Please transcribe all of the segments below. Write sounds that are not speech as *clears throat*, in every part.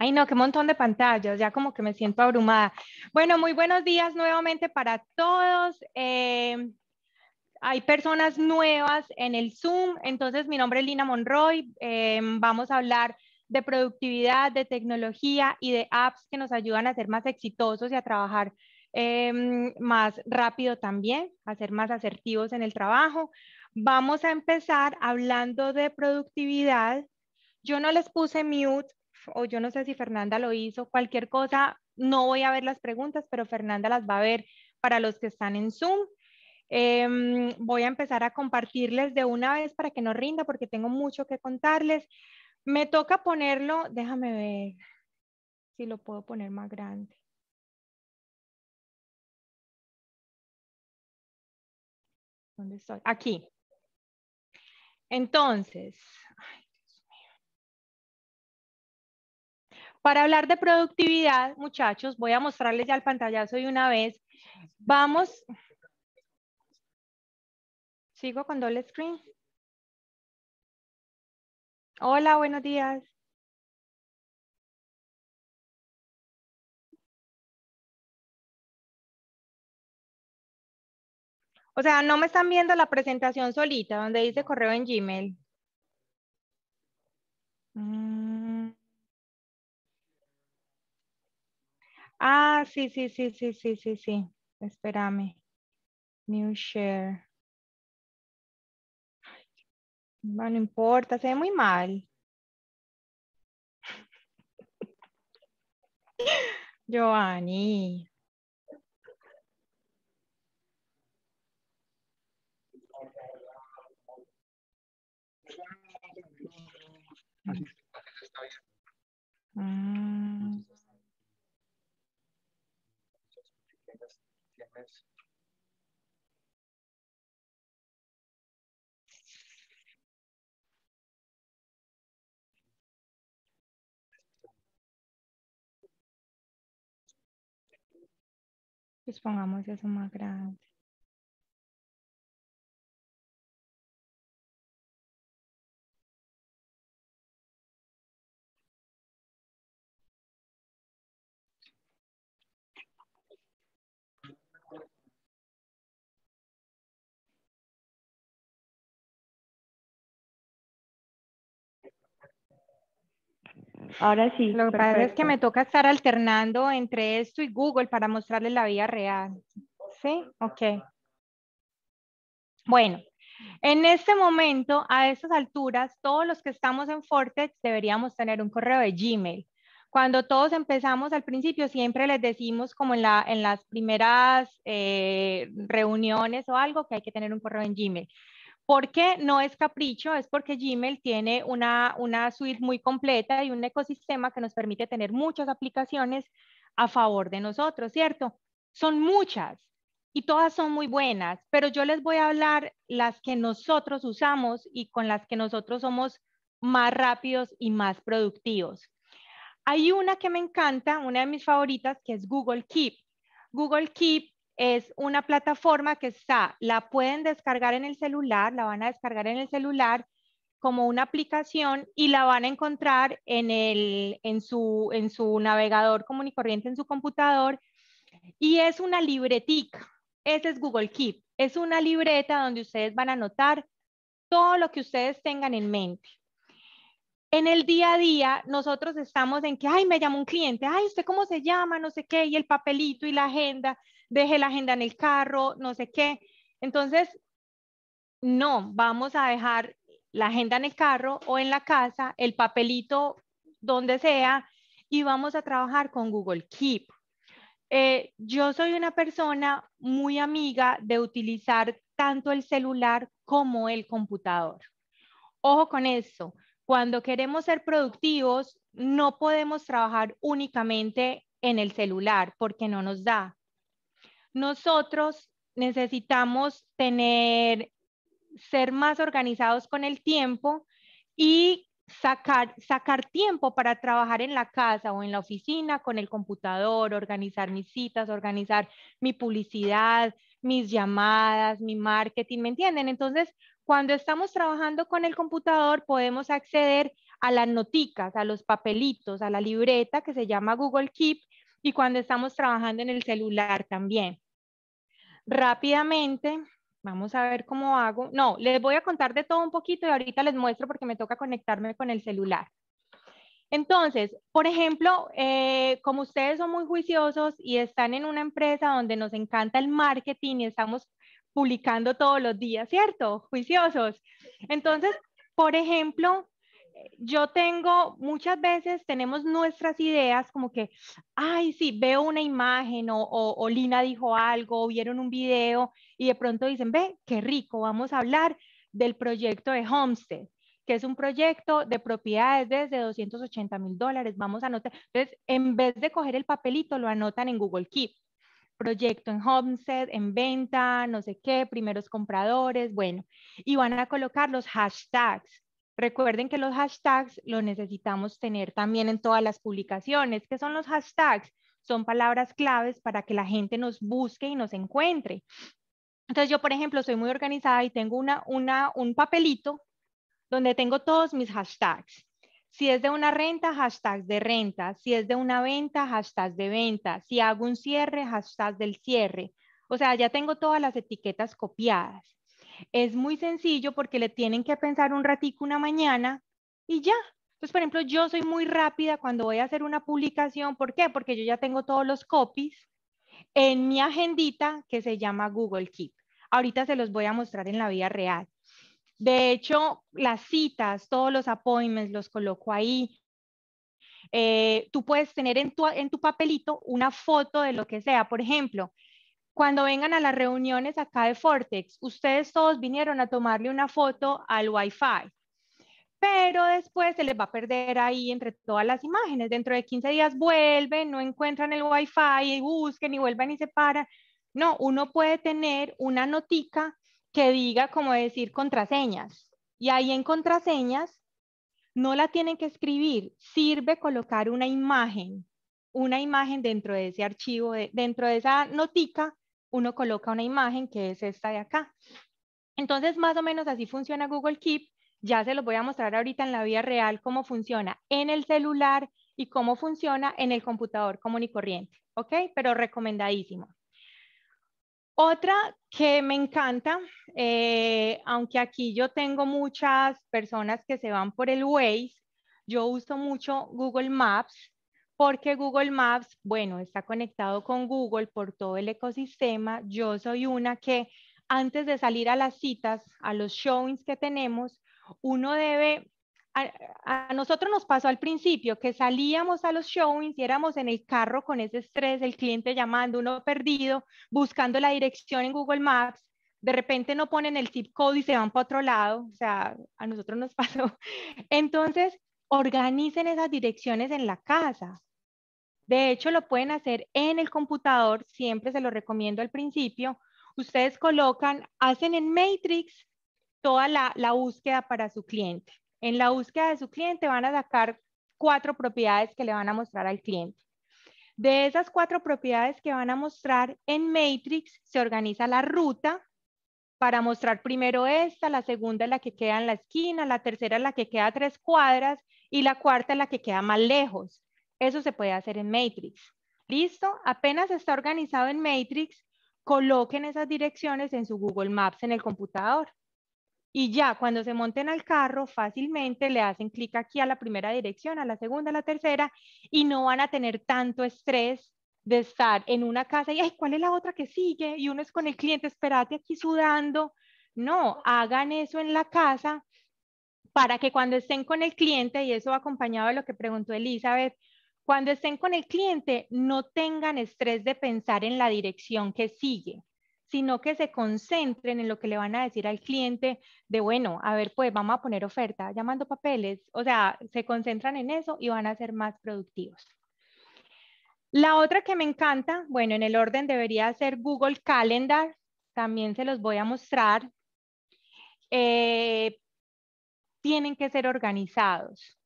Ay, no, qué montón de pantallas, ya como que me siento abrumada. Bueno, muy buenos días nuevamente para todos. Eh, hay personas nuevas en el Zoom, entonces mi nombre es Lina Monroy. Eh, vamos a hablar de productividad, de tecnología y de apps que nos ayudan a ser más exitosos y a trabajar eh, más rápido también, a ser más asertivos en el trabajo. Vamos a empezar hablando de productividad. Yo no les puse mute o yo no sé si Fernanda lo hizo, cualquier cosa, no voy a ver las preguntas, pero Fernanda las va a ver para los que están en Zoom. Em, voy a empezar a compartirles de una vez para que no rinda porque tengo mucho que contarles. Me toca ponerlo, déjame ver si lo puedo poner más grande. ¿Dónde estoy? Aquí. Entonces, Para hablar de productividad, muchachos, voy a mostrarles ya el pantallazo de una vez. Vamos. ¿Sigo con doble screen? Hola, buenos días. O sea, no me están viendo la presentación solita, donde dice correo en Gmail. Mm. Ah, sí, sí, sí, sí, sí, sí, sí. Espérame. New share. No, no importa, se ve muy mal. *laughs* Giovanni. Mm. Pues pongamos eso más grande. Ahora sí. Lo que pasa es que me toca estar alternando entre esto y Google para mostrarles la vida real. ¿Sí? Ok. Bueno, en este momento, a estas alturas, todos los que estamos en Fortex deberíamos tener un correo de Gmail. Cuando todos empezamos al principio, siempre les decimos como en, la, en las primeras eh, reuniones o algo que hay que tener un correo en Gmail. ¿Por qué no es capricho? Es porque Gmail tiene una, una suite muy completa y un ecosistema que nos permite tener muchas aplicaciones a favor de nosotros, ¿cierto? Son muchas y todas son muy buenas, pero yo les voy a hablar las que nosotros usamos y con las que nosotros somos más rápidos y más productivos. Hay una que me encanta, una de mis favoritas, que es Google Keep. Google Keep es una plataforma que está, la pueden descargar en el celular, la van a descargar en el celular como una aplicación y la van a encontrar en, el, en, su, en su navegador común y corriente en su computador. Y es una libretica. Ese es Google Keep. Es una libreta donde ustedes van a anotar todo lo que ustedes tengan en mente. En el día a día, nosotros estamos en que, ay, me llama un cliente, ay, ¿usted cómo se llama? No sé qué, y el papelito y la agenda deje la agenda en el carro, no sé qué. Entonces, no, vamos a dejar la agenda en el carro o en la casa, el papelito donde sea, y vamos a trabajar con Google Keep. Eh, yo soy una persona muy amiga de utilizar tanto el celular como el computador. Ojo con eso, cuando queremos ser productivos, no podemos trabajar únicamente en el celular porque no nos da nosotros necesitamos tener, ser más organizados con el tiempo y sacar, sacar tiempo para trabajar en la casa o en la oficina con el computador, organizar mis citas, organizar mi publicidad, mis llamadas, mi marketing, ¿me entienden? Entonces, Cuando estamos trabajando con el computador podemos acceder a las noticas, a los papelitos, a la libreta que se llama Google Keep y cuando estamos trabajando en el celular también. Rápidamente, vamos a ver cómo hago. No, les voy a contar de todo un poquito y ahorita les muestro porque me toca conectarme con el celular. Entonces, por ejemplo, eh, como ustedes son muy juiciosos y están en una empresa donde nos encanta el marketing y estamos publicando todos los días, ¿cierto? Juiciosos. Entonces, por ejemplo, yo tengo, muchas veces tenemos nuestras ideas como que, ay, sí, veo una imagen o, o, Lina dijo algo, vieron un video y de pronto dicen, ve, qué rico, vamos a hablar del proyecto de Homestead, que es un proyecto de propiedades desde 280 mil dólares, vamos a anotar. Entonces, en vez de coger el papelito, lo anotan en Google Keep. Proyecto en Homestead, en venta, no sé qué, primeros compradores, bueno, y van a colocar los hashtags Recuerden que los hashtags los necesitamos tener también en todas las publicaciones. ¿Qué son los hashtags? Son palabras claves para que la gente nos busque y nos encuentre. Entonces yo, por ejemplo, soy muy organizada y tengo una, una, un papelito donde tengo todos mis hashtags. Si es de una renta, hashtags de renta. Si es de una venta, hashtags de venta. Si hago un cierre, hashtags del cierre. O sea, ya tengo todas las etiquetas copiadas. Es muy sencillo porque le tienen que pensar un ratico una mañana y ya. Entonces, por ejemplo, yo soy muy rápida cuando voy a hacer una publicación. ¿Por qué? Porque yo ya tengo todos los copies en mi agendita que se llama Google Keep. Ahorita se los voy a mostrar en la vida real. De hecho, las citas, todos los appointments los coloco ahí. Eh, tú puedes tener en tu, en tu papelito una foto de lo que sea. Por ejemplo, cuando vengan a las reuniones acá de Fortex, ustedes todos vinieron a tomarle una foto al Wi-Fi, pero después se les va a perder ahí entre todas las imágenes. Dentro de 15 días vuelven, no encuentran el Wi-Fi y busquen y vuelven y se paran. No, uno puede tener una notica que diga, como decir, contraseñas. Y ahí en contraseñas no la tienen que escribir, sirve colocar una imagen, una imagen dentro de ese archivo, dentro de esa notica uno coloca una imagen que es esta de acá. Entonces, más o menos así funciona Google Keep. Ya se los voy a mostrar ahorita en la vida real cómo funciona en el celular y cómo funciona en el computador común y corriente. ¿Ok? Pero recomendadísimo. Otra que me encanta, eh, aunque aquí yo tengo muchas personas que se van por el Waze, yo uso mucho Google Maps porque Google Maps, bueno, está conectado con Google por todo el ecosistema. Yo soy una que antes de salir a las citas, a los showings que tenemos, uno debe, a, nosotros nos pasó al principio que salíamos a los showings y éramos en el carro con ese estrés, el cliente llamando, uno perdido, buscando la dirección en Google Maps. De repente no ponen el zip code y se van para otro lado. O sea, a nosotros nos *laughs* pasó. Entonces, organicen esas direcciones en la casa. De hecho, lo pueden hacer en el computador, siempre se lo recomiendo al principio. Ustedes colocan, hacen en Matrix toda la, búsqueda para su cliente. En la búsqueda de su cliente van a sacar cuatro propiedades que le van a mostrar al cliente. De esas cuatro propiedades que van a mostrar en Matrix, se organiza la ruta para mostrar primero esta, la segunda es la que queda en la esquina, la tercera es la que queda tres cuadras y la cuarta es la que queda más lejos. Eso se puede hacer en Matrix. ¿Listo? Apenas está organizado en Matrix, coloquen esas direcciones en su Google Maps en el computador. Y ya cuando se monten al carro, fácilmente le hacen clic aquí a la primera dirección, a la segunda, a la tercera, y no van a tener tanto estrés de estar en una casa y, ay, ¿cuál es la otra que sigue? Y uno es con el cliente, espérate aquí sudando. No, hagan eso en la casa para que cuando estén con el cliente, y eso acompañado de lo que preguntó Elizabeth, cuando estén con el cliente, no tengan estrés de pensar en la dirección que sigue, sino que se concentren en lo que le van a decir al cliente de, bueno, a ver, pues vamos a poner oferta, llamando papeles, o sea, se concentran en eso y van a ser más productivos. La otra que me encanta, bueno, en el orden debería ser Google Calendar, también se los voy a mostrar. Eh, tienen que ser organizados.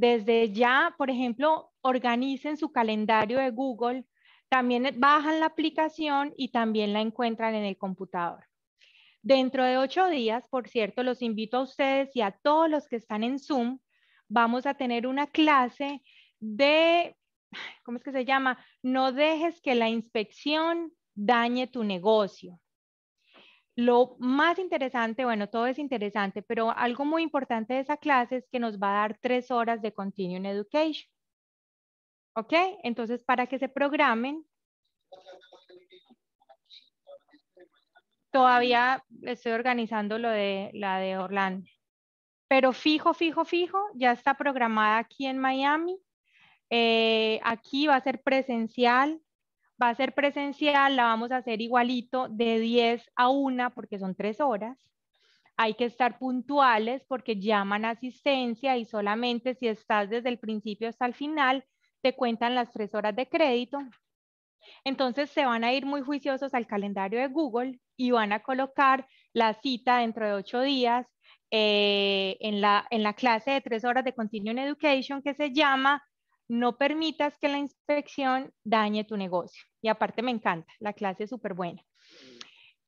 Desde ya, por ejemplo, organicen su calendario de Google, también bajan la aplicación y también la encuentran en el computador. Dentro de ocho días, por cierto, los invito a ustedes y a todos los que están en Zoom, vamos a tener una clase de, ¿cómo es que se llama? No dejes que la inspección dañe tu negocio. Lo más interesante, bueno, todo es interesante, pero algo muy importante de esa clase es que nos va a dar tres horas de Continuing Education. ¿Ok? Entonces, para que se programen, todavía estoy organizando lo de la de Orlando. Pero fijo, fijo, fijo, ya está programada aquí en Miami. Eh, aquí va a ser presencial. Va a ser presencial, la vamos a hacer igualito de 10 a 1 porque son tres horas. Hay que estar puntuales porque llaman asistencia y solamente si estás desde el principio hasta el final, te cuentan las tres horas de crédito. Entonces se van a ir muy juiciosos al calendario de Google y van a colocar la cita dentro de ocho días eh, en, la, en la clase de tres horas de Continuing Education que se llama No permitas que la inspección dañe tu negocio. Y aparte me encanta, la clase es súper buena.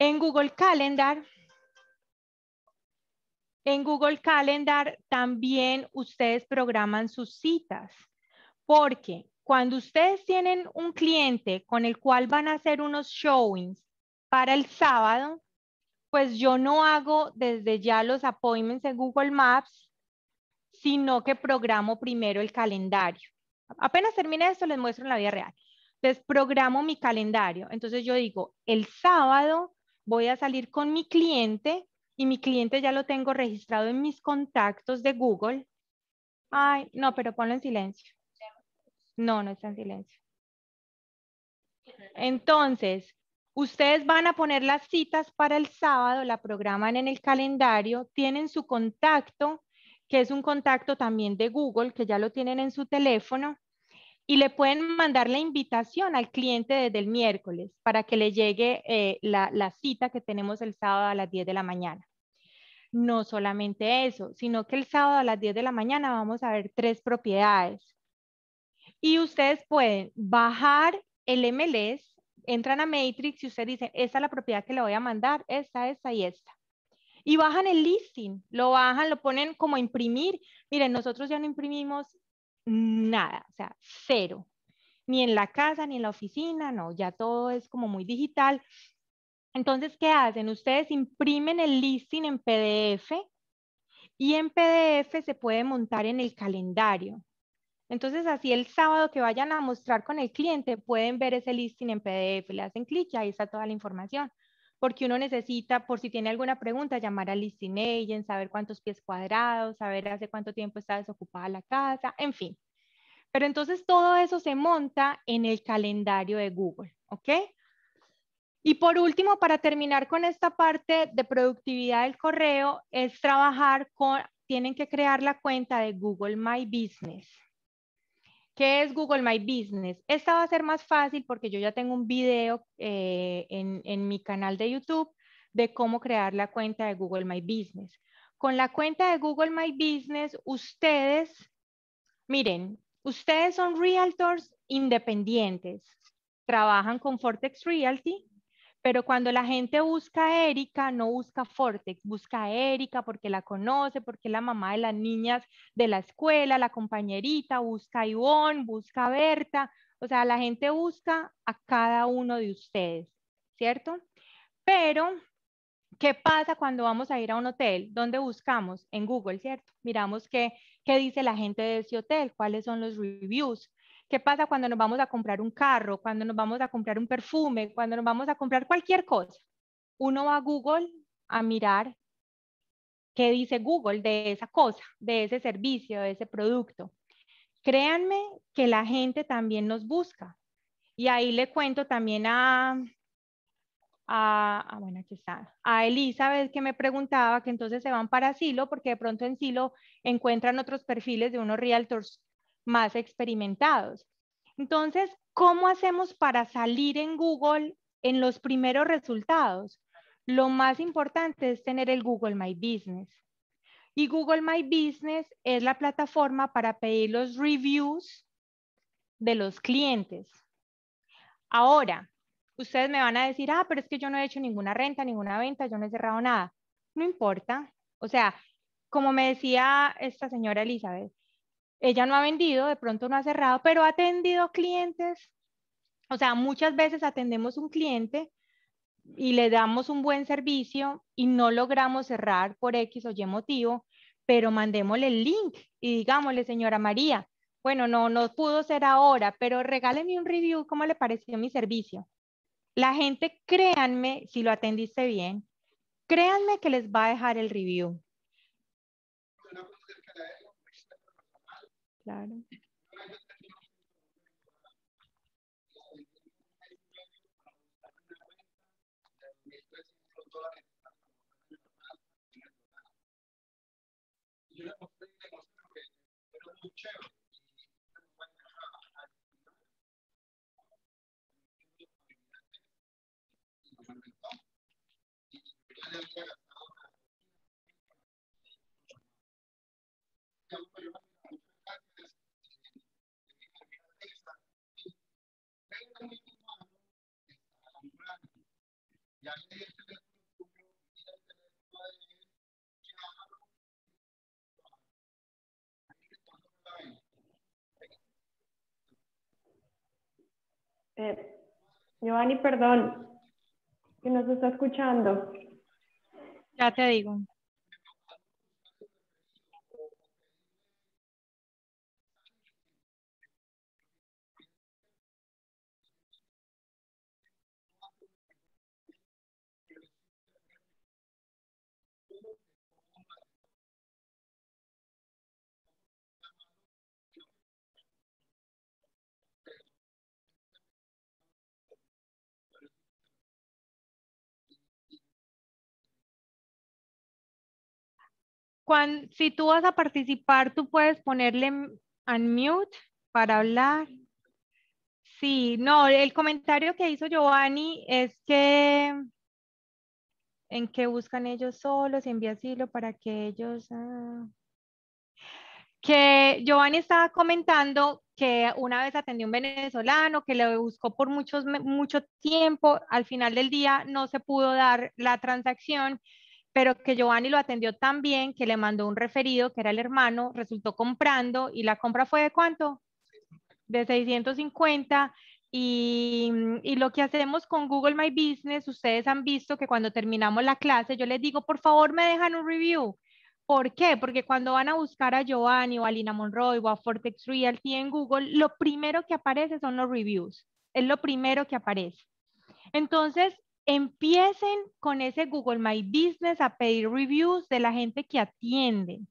En Google Calendar, en Google Calendar también ustedes programan sus citas, porque cuando ustedes tienen un cliente con el cual van a hacer unos showings para el sábado, pues yo no hago desde ya los appointments en Google Maps, sino que programo primero el calendario. Apenas termine esto, les muestro en la vida real. Entonces, programo mi calendario. Entonces, yo digo, el sábado voy a salir con mi cliente y mi cliente ya lo tengo registrado en mis contactos de Google. Ay, no, pero ponlo en silencio. No, no está en silencio. Entonces, ustedes van a poner las citas para el sábado, la programan en el calendario, tienen su contacto, que es un contacto también de Google, que ya lo tienen en su teléfono, y le pueden mandar la invitación al cliente desde el miércoles para que le llegue eh, la, la cita que tenemos el sábado a las 10 de la mañana. No solamente eso, sino que el sábado a las 10 de la mañana vamos a ver tres propiedades. Y ustedes pueden bajar el MLS, entran a Matrix y ustedes dicen, esta es la propiedad que le voy a mandar, esta, esta y esta. Y bajan el listing, lo bajan, lo ponen como imprimir. Miren, nosotros ya no imprimimos nada, o sea, cero. Ni en la casa, ni en la oficina, no, ya todo es como muy digital. Entonces, ¿qué hacen? Ustedes imprimen el listing en PDF y en PDF se puede montar en el calendario. Entonces, así el sábado que vayan a mostrar con el cliente, pueden ver ese listing en PDF, le hacen clic y ahí está toda la información. Porque uno necesita, por si tiene alguna pregunta, llamar al listing agent, saber cuántos pies cuadrados, saber hace cuánto tiempo está desocupada la casa, en fin. Pero entonces todo eso se monta en el calendario de Google, ¿ok? Y por último, para terminar con esta parte de productividad del correo, es trabajar con, tienen que crear la cuenta de Google My Business. ¿Qué es Google My Business? Esta va a ser más fácil porque yo ya tengo un video eh, en, en mi canal de YouTube de cómo crear la cuenta de Google My Business. Con la cuenta de Google My Business, ustedes, miren, ustedes son realtors independientes, trabajan con Fortex Realty, pero cuando la gente busca a Erika, no busca Fortex, busca a Erika porque la conoce, porque es la mamá de las niñas de la escuela, la compañerita, busca a Ivonne, busca a Berta. O sea, la gente busca a cada uno de ustedes, ¿cierto? Pero, ¿qué pasa cuando vamos a ir a un hotel? ¿Dónde buscamos? En Google, ¿cierto? Miramos qué, qué dice la gente de ese hotel, cuáles son los reviews. ¿Qué pasa cuando nos vamos a comprar un carro, cuando nos vamos a comprar un perfume, cuando nos vamos a comprar cualquier cosa? Uno va a Google a mirar qué dice Google de esa cosa, de ese servicio, de ese producto. Créanme que la gente también nos busca. Y ahí le cuento también a, a, ah, bueno, aquí está, a Elizabeth que me preguntaba que entonces se van para Silo porque de pronto en Silo encuentran otros perfiles de unos realtors más experimentados. Entonces, ¿cómo hacemos para salir en Google en los primeros resultados? Lo más importante es tener el Google My Business. Y Google My Business es la plataforma para pedir los reviews de los clientes. Ahora, Ustedes me van a decir, ah, pero es que yo no he hecho ninguna renta, ninguna venta, yo no he cerrado nada. No importa. O sea, como me decía esta señora Elizabeth, ella no ha vendido, de pronto no ha cerrado, pero ha atendido clientes. O sea, muchas veces atendemos un cliente y le damos un buen servicio y no logramos cerrar por X o Y motivo, pero mandémosle el link y digámosle, señora María, bueno, no, no pudo ser ahora, pero regáleme un review, ¿cómo le pareció mi servicio? La gente, créanme, si lo atendiste bien, créanme que les va a dejar el review. Claro. Eh, Giovanni, perdón, que nos está escuchando. Ya te digo. Si tú vas a participar, tú puedes ponerle unmute para hablar. Sí, no, el comentario que hizo Giovanni es que en que buscan ellos solos envía asilo para que ellos... Ah, que Giovanni estaba comentando que una vez atendió un venezolano que le buscó por muchos, mucho tiempo, al final del día no se pudo dar la transacción pero que Giovanni lo atendió tan bien que le mandó un referido, que era el hermano, resultó comprando y la compra fue de cuánto? De 650. Y, y, lo que hacemos con Google My Business, ustedes han visto que cuando terminamos la clase, yo les digo, por favor, me dejan un review. ¿Por qué? Porque cuando van a buscar a Giovanni o a Lina Monroy o a Fortex Realty en Google, lo primero que aparece son los reviews. Es lo primero que aparece. Entonces, empiecen con ese Google My Business a pedir reviews de la gente que atienden.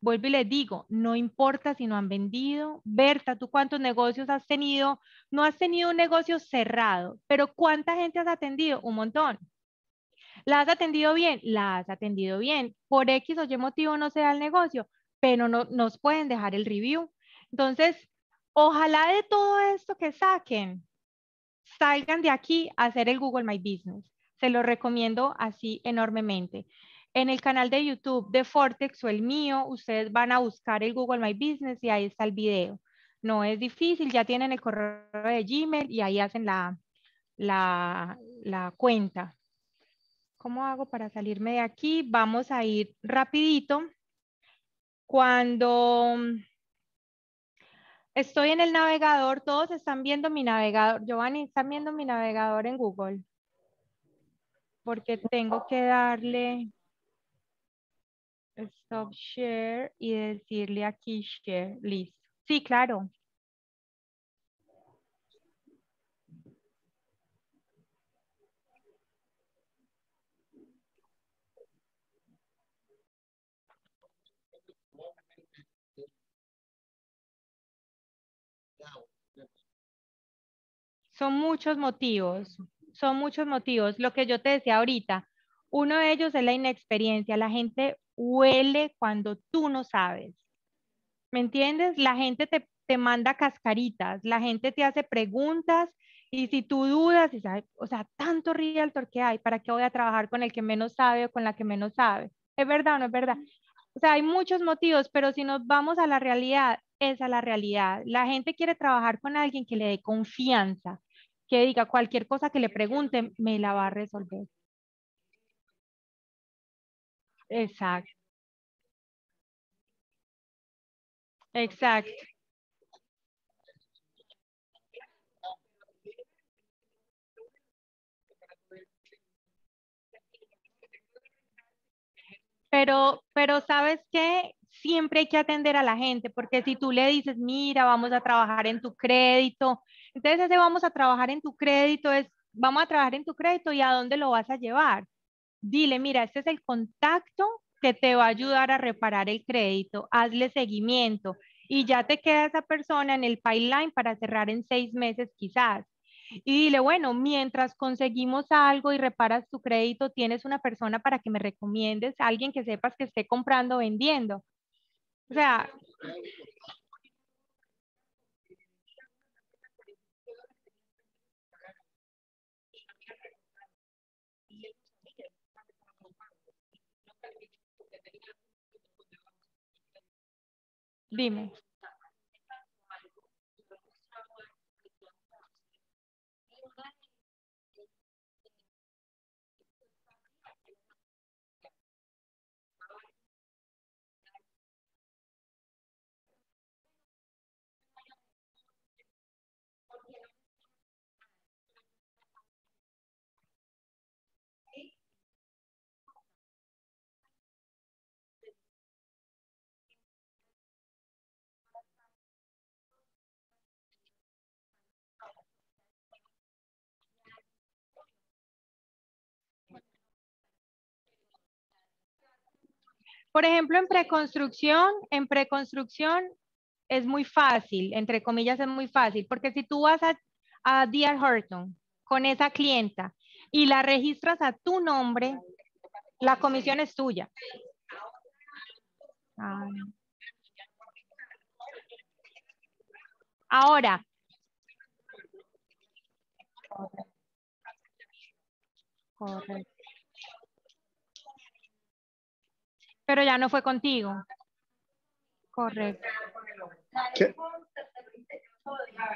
Vuelvo y les digo, no importa si no han vendido. Berta, ¿tú cuántos negocios has tenido? No has tenido un negocio cerrado, pero ¿cuánta gente has atendido? Un montón. ¿La has atendido bien? La has atendido bien. Por X o Y motivo no se da el negocio, pero no nos pueden dejar el review. Entonces, ojalá de todo esto que saquen, salgan de aquí a hacer el Google My Business. Se lo recomiendo así enormemente. En el canal de YouTube de Fortex o el mío, ustedes van a buscar el Google My Business y ahí está el video. No es difícil, ya tienen el correo de Gmail y ahí hacen la, la, la cuenta. ¿Cómo hago para salirme de aquí? Vamos a ir rapidito. Cuando Estoy en el navegador, todos están viendo mi navegador. Giovanni, ¿están viendo mi navegador en Google? Porque tengo que darle stop share y decirle aquí share, listo. Sí, claro. Son muchos motivos, son muchos motivos. Lo que yo te decía ahorita, uno de ellos es la inexperiencia. La gente huele cuando tú no sabes. ¿Me entiendes? La gente te, te manda cascaritas, la gente te hace preguntas y si tú dudas, y sabes, o sea, tanto realtor que hay, ¿para qué voy a trabajar con el que menos sabe o con la que menos sabe? ¿Es verdad o no es verdad? O sea, hay muchos motivos, pero si nos vamos a la realidad, esa es la realidad. La gente quiere trabajar con alguien que le dé confianza, que diga cualquier cosa que le pregunten, me la va a resolver. Exacto. Exacto. Pero, pero sabes que siempre hay que atender a la gente, porque si tú le dices, mira, vamos a trabajar en tu crédito, entonces ese vamos a trabajar en tu crédito es, vamos a trabajar en tu crédito y a dónde lo vas a llevar. Dile, mira, este es el contacto que te va a ayudar a reparar el crédito, hazle seguimiento y ya te queda esa persona en el pipeline para cerrar en seis meses quizás. Y dile, bueno, mientras conseguimos algo y reparas tu crédito, tienes una persona para que me recomiendes, alguien que sepas que esté comprando o vendiendo. O sea, dime. Por ejemplo, en preconstrucción, en preconstrucción es muy fácil, entre comillas es muy fácil, porque si tú vas a, a Dear Horton con esa clienta y la registras a tu nombre, la comisión es tuya. Ah. Ahora. Correcto. Pero ya no fue contigo. Correcto.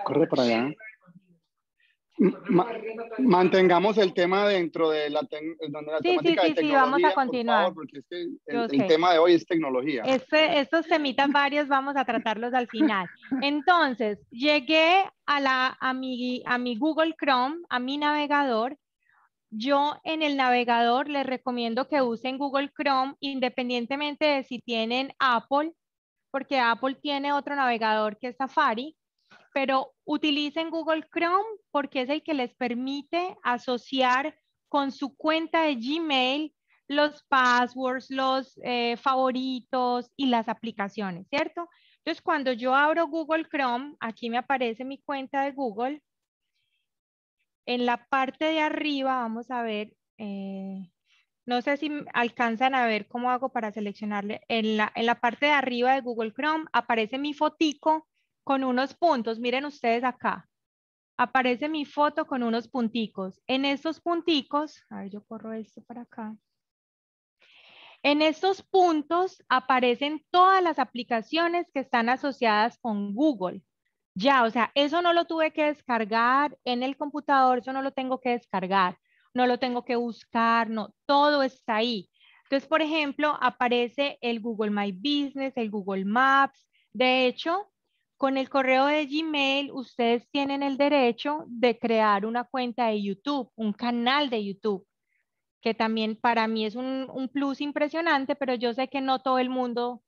Corre para allá. mantengamos el tema dentro de la, donde la sí, temática sí, sí, sí, vamos a continuar. porque el, tema de hoy es tecnología. Este, estos temitas varios vamos a tratarlos al final. Entonces, llegué a, la, a, mi, a mi Google Chrome, a mi navegador, yo en el navegador les recomiendo que usen Google Chrome independientemente de si tienen Apple, porque Apple tiene otro navegador que es Safari, pero utilicen Google Chrome porque es el que les permite asociar con su cuenta de Gmail los passwords, los eh, favoritos y las aplicaciones, ¿cierto? Entonces, cuando yo abro Google Chrome, aquí me aparece mi cuenta de Google en la parte de arriba, vamos a ver, eh, no sé si alcanzan a ver cómo hago para seleccionarle. En la, en la parte de arriba de Google Chrome aparece mi fotico con unos puntos. Miren ustedes acá. Aparece mi foto con unos punticos. En estos punticos, a ver, yo corro esto para acá. En estos puntos aparecen todas las aplicaciones que están asociadas con Google. Ya, o sea, eso no lo tuve que descargar en el computador, eso no lo tengo que descargar, no lo tengo que buscar, no, todo está ahí. Entonces, por ejemplo, aparece el Google My Business, el Google Maps. De hecho, con el correo de Gmail, ustedes tienen el derecho de crear una cuenta de YouTube, un canal de YouTube, que también para mí es un, un plus impresionante, pero yo sé que no todo el mundo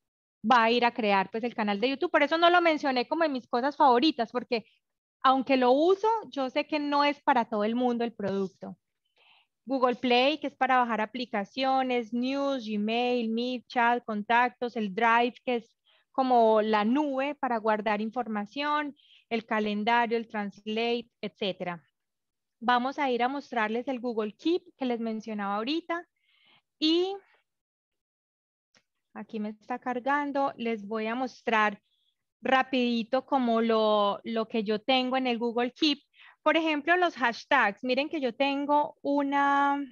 va a ir a crear pues el canal de YouTube. Por eso no lo mencioné como en mis cosas favoritas, porque aunque lo uso, yo sé que no es para todo el mundo el producto. Google Play, que es para bajar aplicaciones, News, Gmail, Meet, Chat, contactos, el Drive, que es como la nube para guardar información, el calendario, el Translate, etc. Vamos a ir a mostrarles el Google Keep que les mencionaba ahorita y Aquí me está cargando. Les voy a mostrar rapidito como lo, lo que yo tengo en el Google Keep. Por ejemplo, los hashtags. Miren que yo tengo una,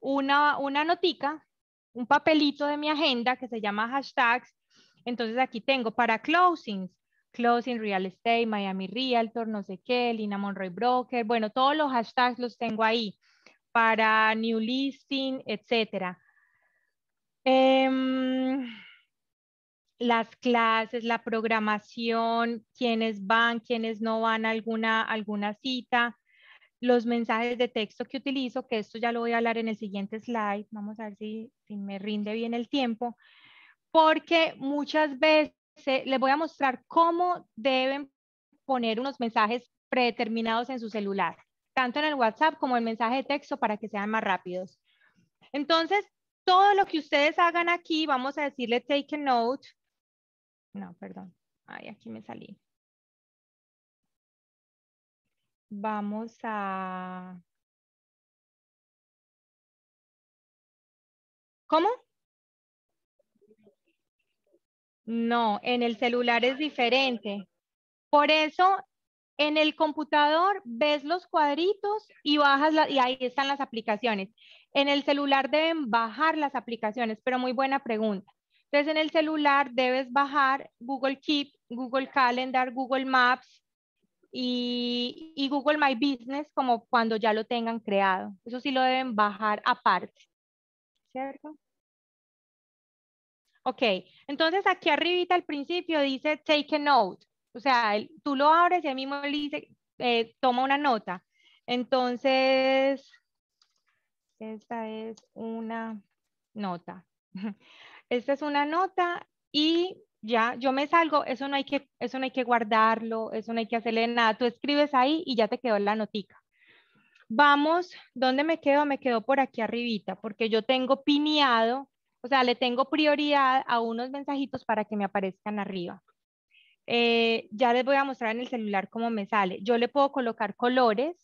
una, una notica, un papelito de mi agenda que se llama hashtags. Entonces aquí tengo para closings. Closing Real Estate, Miami Realtor, no sé qué, Lina Monroy Broker, bueno, todos los hashtags los tengo ahí para New Listing, etcétera. Em, las clases, la programación, quiénes van, quiénes no van a alguna, alguna cita, los mensajes de texto que utilizo, que esto ya lo voy a hablar en el siguiente slide, vamos a ver si, si me rinde bien el tiempo, porque muchas veces les voy a mostrar cómo deben poner unos mensajes predeterminados en su celular, tanto en el WhatsApp como el mensaje de texto para que sean más rápidos. Entonces, todo lo que ustedes hagan aquí, vamos a decirle take a note. No, perdón. Ay, aquí me salí. Vamos a... ¿Cómo? No, en el celular es diferente. Por eso, en el computador ves los cuadritos y bajas y ahí están las aplicaciones. En el celular deben bajar las aplicaciones, pero muy buena pregunta. Entonces, en el celular debes bajar Google Keep, Google Calendar, Google Maps y, Google My Business como cuando ya lo tengan creado. Eso sí lo deben bajar aparte. ¿Cierto? Ok, entonces aquí arribita al principio dice take a note. O sea, tú lo abres y el mismo le dice, eh, toma una nota. Entonces, esta es una nota. *laughs* Esta es una nota y ya yo me salgo, eso no hay que, eso no hay que guardarlo, eso no hay que hacerle nada. Tú escribes ahí y ya te quedó la notica. Vamos, ¿dónde me quedo? Me quedo por aquí arribita, porque yo tengo pineado o sea, le tengo prioridad a unos mensajitos para que me aparezcan arriba. Eh, ya les voy a mostrar en el celular cómo me sale. Yo le puedo colocar colores,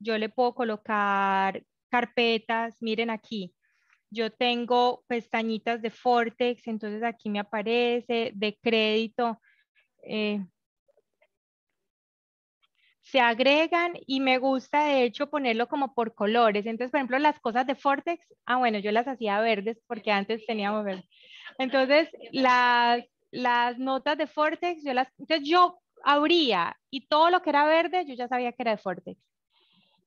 yo le puedo colocar carpetas, miren aquí. Yo tengo pestañitas de Fortex, entonces aquí me aparece de crédito. Eh, se agregan y me gusta de hecho ponerlo como por colores. Entonces, por ejemplo, las cosas de Fortex, ah, bueno, yo las hacía verdes porque antes teníamos verdes. Entonces, las, las notas de Fortex, yo las, entonces yo abría y todo lo que era verde, yo ya sabía que era de Fortex.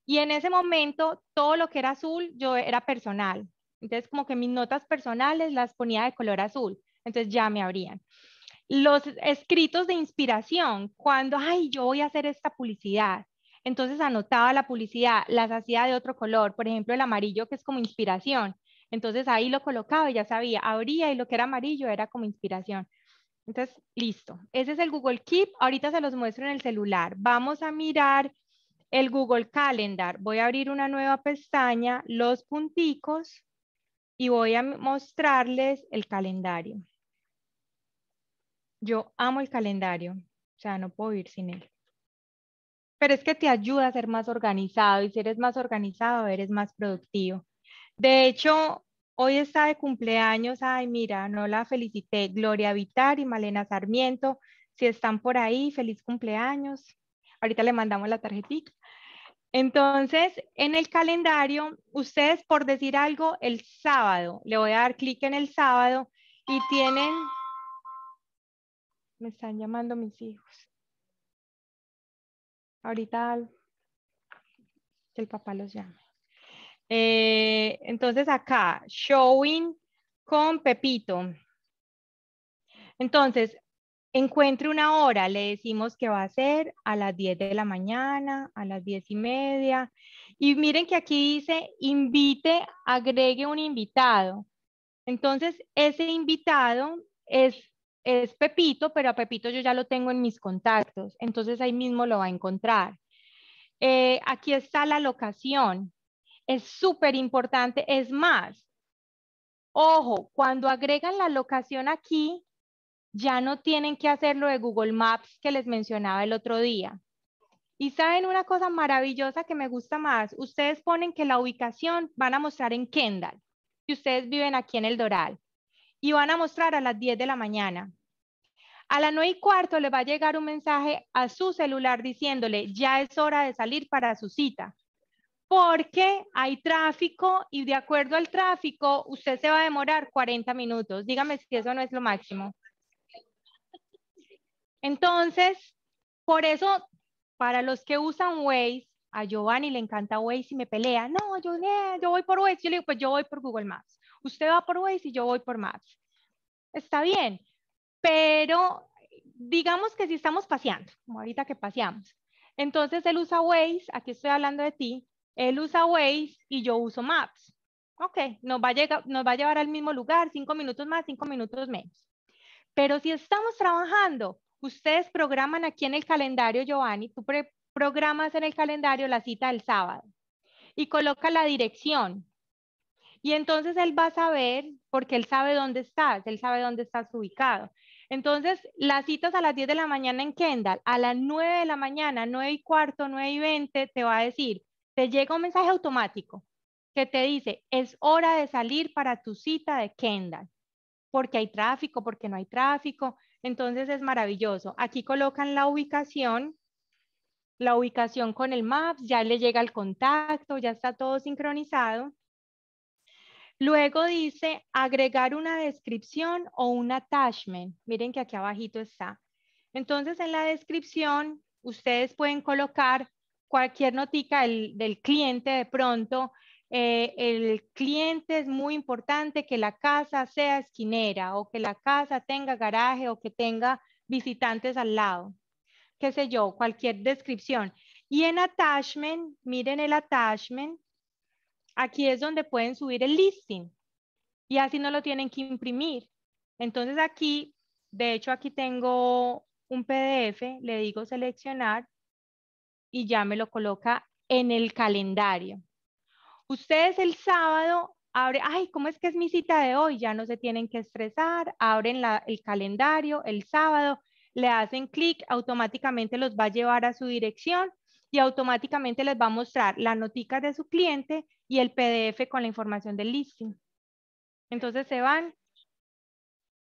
Y en ese momento, todo lo que era azul, yo era personal. Entonces, como que mis notas personales las ponía de color azul. Entonces ya me abrían los escritos de inspiración, cuando, ay, yo voy a hacer esta publicidad. Entonces anotaba la publicidad, las hacía de otro color, por ejemplo, el amarillo que es como inspiración. Entonces ahí lo colocaba y ya sabía, abría y lo que era amarillo era como inspiración. Entonces, listo. Ese es el Google Keep. Ahorita se los muestro en el celular. Vamos a mirar el Google Calendar. Voy a abrir una nueva pestaña, los punticos, y voy a mostrarles el calendario. Yo amo el calendario, o sea, no puedo ir sin él. Pero es que te ayuda a ser más organizado y si eres más organizado, eres más productivo. De hecho, hoy está de cumpleaños, ay, mira, no la felicité, Gloria Vitar y Malena Sarmiento. Si están por ahí, feliz cumpleaños. Ahorita le mandamos la tarjetita. Entonces, en el calendario, ustedes por decir algo, el sábado, le voy a dar clic en el sábado y tienen me están llamando mis hijos. Ahorita el papá los llame. Eh, entonces acá, showing con Pepito. Entonces, encuentre una hora, le decimos que va a ser a las 10 de la mañana, a las 10 y media. Y miren que aquí dice, invite, agregue un invitado. Entonces, ese invitado es es Pepito, pero a Pepito yo ya lo tengo en mis contactos, entonces ahí mismo lo va a encontrar. Eh, aquí está la locación, es súper importante, es más, ojo, cuando agregan la locación aquí, ya no tienen que hacer lo de Google Maps que les mencionaba el otro día. Y saben una cosa maravillosa que me gusta más, ustedes ponen que la ubicación van a mostrar en Kendall, y ustedes viven aquí en el Doral, y van a mostrar a las 10 de la mañana. A las 9 y cuarto le va a llegar un mensaje a su celular diciéndole, ya es hora de salir para su cita. Porque hay tráfico y de acuerdo al tráfico, usted se va a demorar 40 minutos. Dígame si eso no es lo máximo. Entonces, por eso, para los que usan Waze, a Giovanni le encanta Waze y me pelea. No, yo, yo voy por Waze. Yo le digo, pues yo voy por Google Maps. Usted va por Waze y yo voy por Maps. Está bien, pero digamos que si estamos paseando, como ahorita que paseamos, entonces él usa Waze, aquí estoy hablando de ti, él usa Waze y yo uso Maps. Ok, nos va a, llegar, nos va a llevar al mismo lugar, cinco minutos más, cinco minutos menos. Pero si estamos trabajando, ustedes programan aquí en el calendario, Giovanni, tú programas en el calendario la cita del sábado y coloca la dirección. Y entonces él va a saber, porque él sabe dónde estás, él sabe dónde estás ubicado. Entonces, las citas a las 10 de la mañana en Kendall, a las 9 de la mañana, 9 y cuarto, 9 y 20, te va a decir, te llega un mensaje automático que te dice, es hora de salir para tu cita de Kendall, porque hay tráfico, porque no hay tráfico. Entonces es maravilloso. Aquí colocan la ubicación, la ubicación con el Maps, ya le llega el contacto, ya está todo sincronizado. Luego dice agregar una descripción o un attachment. Miren que aquí abajito está. Entonces en la descripción ustedes pueden colocar cualquier notica del, cliente de pronto. Eh, el cliente es muy importante que la casa sea esquinera o que la casa tenga garaje o que tenga visitantes al lado. Qué sé yo, cualquier descripción. Y en attachment, miren el attachment, aquí es donde pueden subir el listing y así no lo tienen que imprimir. Entonces aquí, de hecho aquí tengo un PDF, le digo seleccionar y ya me lo coloca en el calendario. Ustedes el sábado abren, ay, ¿cómo es que es mi cita de hoy? Ya no se tienen que estresar, abren el calendario el sábado, le hacen clic, automáticamente los va a llevar a su dirección y automáticamente les va a mostrar la notica de su cliente y el PDF con la información del listing. Entonces se van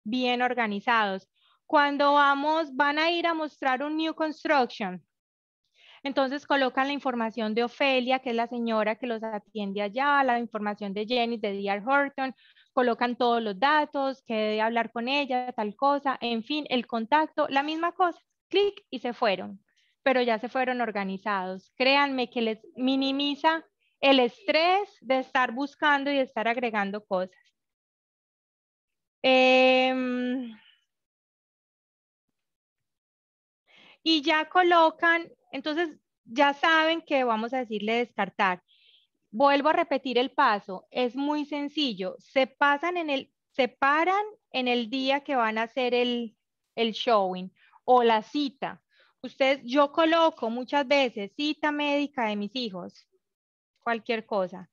bien organizados. Cuando vamos, van a ir a mostrar un new construction. Entonces colocan la información de Ofelia, que es la señora que los atiende allá, la información de Jenny de D.R. Horton, colocan todos los datos, que debe hablar con ella, tal cosa, en fin, el contacto, la misma cosa, clic y se fueron pero ya se fueron organizados. Créanme que les minimiza el estrés de estar buscando y de estar agregando cosas. Em, y ya colocan, entonces ya saben que vamos a decirle descartar. Vuelvo a repetir el paso, es muy sencillo. Se pasan en el, se paran en el día que van a hacer el, el showing o la cita. Ustedes, yo coloco muchas veces cita médica de mis hijos, cualquier cosa.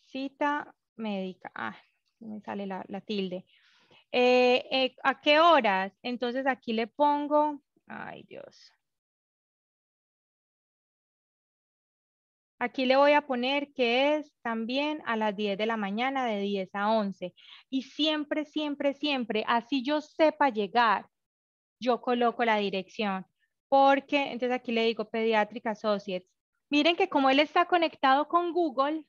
Cita médica, ah, me sale la, tilde. Eh, eh, ¿A qué horas? Entonces aquí le pongo, ay Dios. Aquí le voy a poner que es también a las 10 de la mañana, de 10 a 11. Y siempre, siempre, siempre, así yo sepa llegar, yo coloco la dirección porque, entonces aquí le digo Pediatric Associates. Miren que como él está conectado con Google,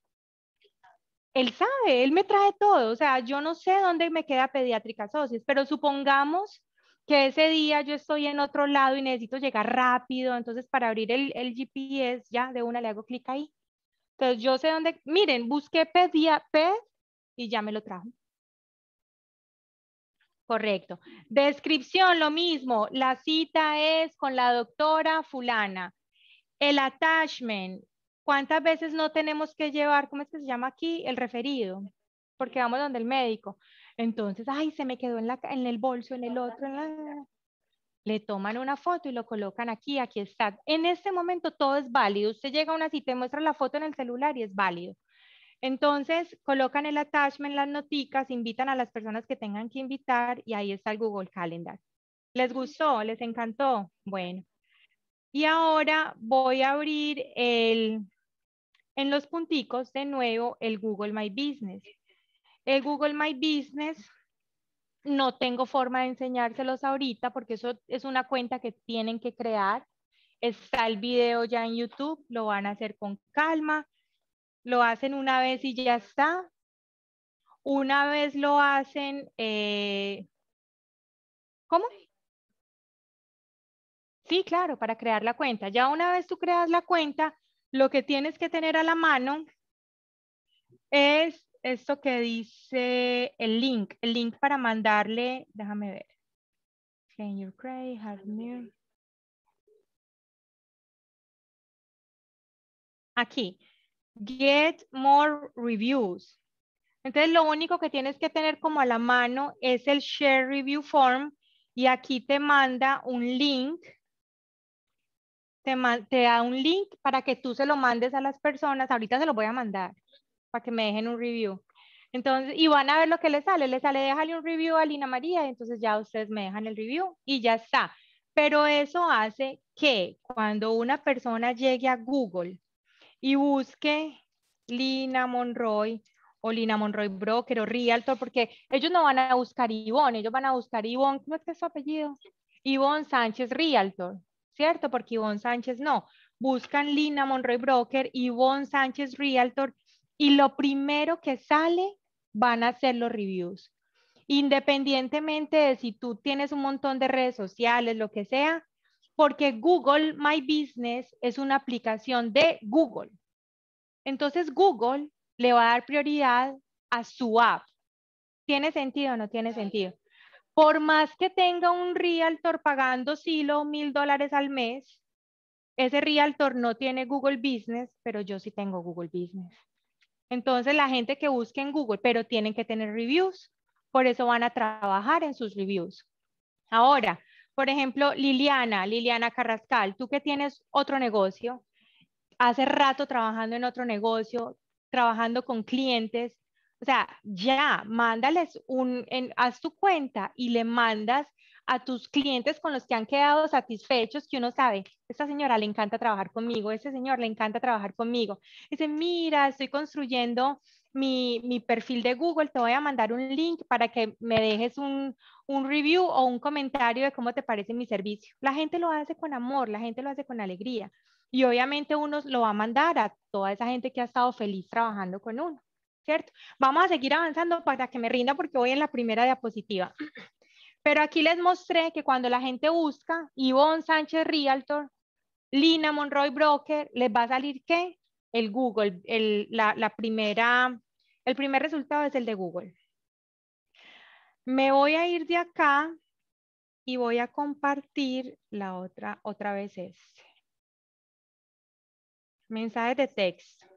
él sabe, él me trae todo. O sea, yo no sé dónde me queda Pediatric Associates, pero supongamos que ese día yo estoy en otro lado y necesito llegar rápido, entonces para abrir el, el GPS ya de una le hago clic ahí. Entonces yo sé dónde, miren, busqué Pedia, Ped y ya me lo trajo. Correcto. Descripción, lo mismo. La cita es con la doctora fulana. El attachment. ¿Cuántas veces no tenemos que llevar, cómo es que se llama aquí? El referido. Porque vamos donde el médico. Entonces, ay, se me quedó en, la, en el bolso, en el otro. Le toman una foto y lo colocan aquí, aquí está. En este momento todo es válido. Usted llega a una cita y muestra la foto en el celular y es válido. Entonces, colocan el attachment, las noticas, invitan a las personas que tengan que invitar y ahí está el Google Calendar. ¿Les gustó? ¿Les encantó? Bueno. Y ahora voy a abrir el, en los punticos de nuevo el Google My Business. El Google My Business no tengo forma de enseñárselos ahorita porque eso es una cuenta que tienen que crear. Está el video ya en YouTube, lo van a hacer con calma lo hacen una vez y ya está. Una vez lo hacen, eh, ¿cómo? Sí, claro, para crear la cuenta. Ya una vez tú creas la cuenta, lo que tienes que tener a la mano es esto que dice el link, el link para mandarle, déjame ver. Can you create, have Aquí, get more reviews. Entonces, lo único que tienes que tener como a la mano es el share review form y aquí te manda un link te, te, da un link para que tú se lo mandes a las personas. Ahorita se lo voy a mandar para que me dejen un review. Entonces, y van a ver lo que les sale. Les sale, déjale un review a Lina María. entonces ya ustedes me dejan el review y ya está. Pero eso hace que cuando una persona llegue a Google y busque Lina Monroy o Lina Monroy Broker o Realtor, porque ellos no van a buscar Ivonne, ellos van a buscar Ivonne, ¿cómo es que es su apellido? Ivonne Sánchez Realtor. ¿cierto? Porque Ivonne Sánchez no. Buscan Lina Monroy Broker, Ivonne Sánchez Realtor y lo primero que sale van a ser los reviews. Independientemente de si tú tienes un montón de redes sociales, lo que sea, porque Google My Business es una aplicación de Google. Entonces Google le va a dar prioridad a su app. ¿Tiene sentido o no tiene sentido? Por más que tenga un realtor pagando silo mil dólares al mes, ese realtor no tiene Google Business, pero yo sí tengo Google Business. Entonces la gente que busque en Google, pero tienen que tener reviews, por eso van a trabajar en sus reviews. Ahora, por ejemplo, Liliana, Liliana Carrascal, tú que tienes otro negocio, hace rato trabajando en otro negocio, trabajando con clientes, o sea, ya, mándales un, en, haz tu cuenta y le mandas a tus clientes con los que han quedado satisfechos, que uno sabe, esta señora le encanta trabajar conmigo, ese señor le encanta trabajar conmigo. Dice, mira, estoy construyendo mi, mi, perfil de Google, te voy a mandar un link para que me dejes un, un review o un comentario de cómo te parece mi servicio. La gente lo hace con amor, la gente lo hace con alegría. Y obviamente uno lo va a mandar a toda esa gente que ha estado feliz trabajando con uno. ¿cierto? Vamos a seguir avanzando para que me rinda porque voy en la primera diapositiva. Pero aquí les mostré que cuando la gente busca Ivonne Sánchez Realtor, Lina Monroy Broker, les va a salir ¿qué? El Google, el, la, primera, el primer resultado es el de Google. Me voy a ir de acá y voy a compartir la otra, otra vez este. Mensajes de texto.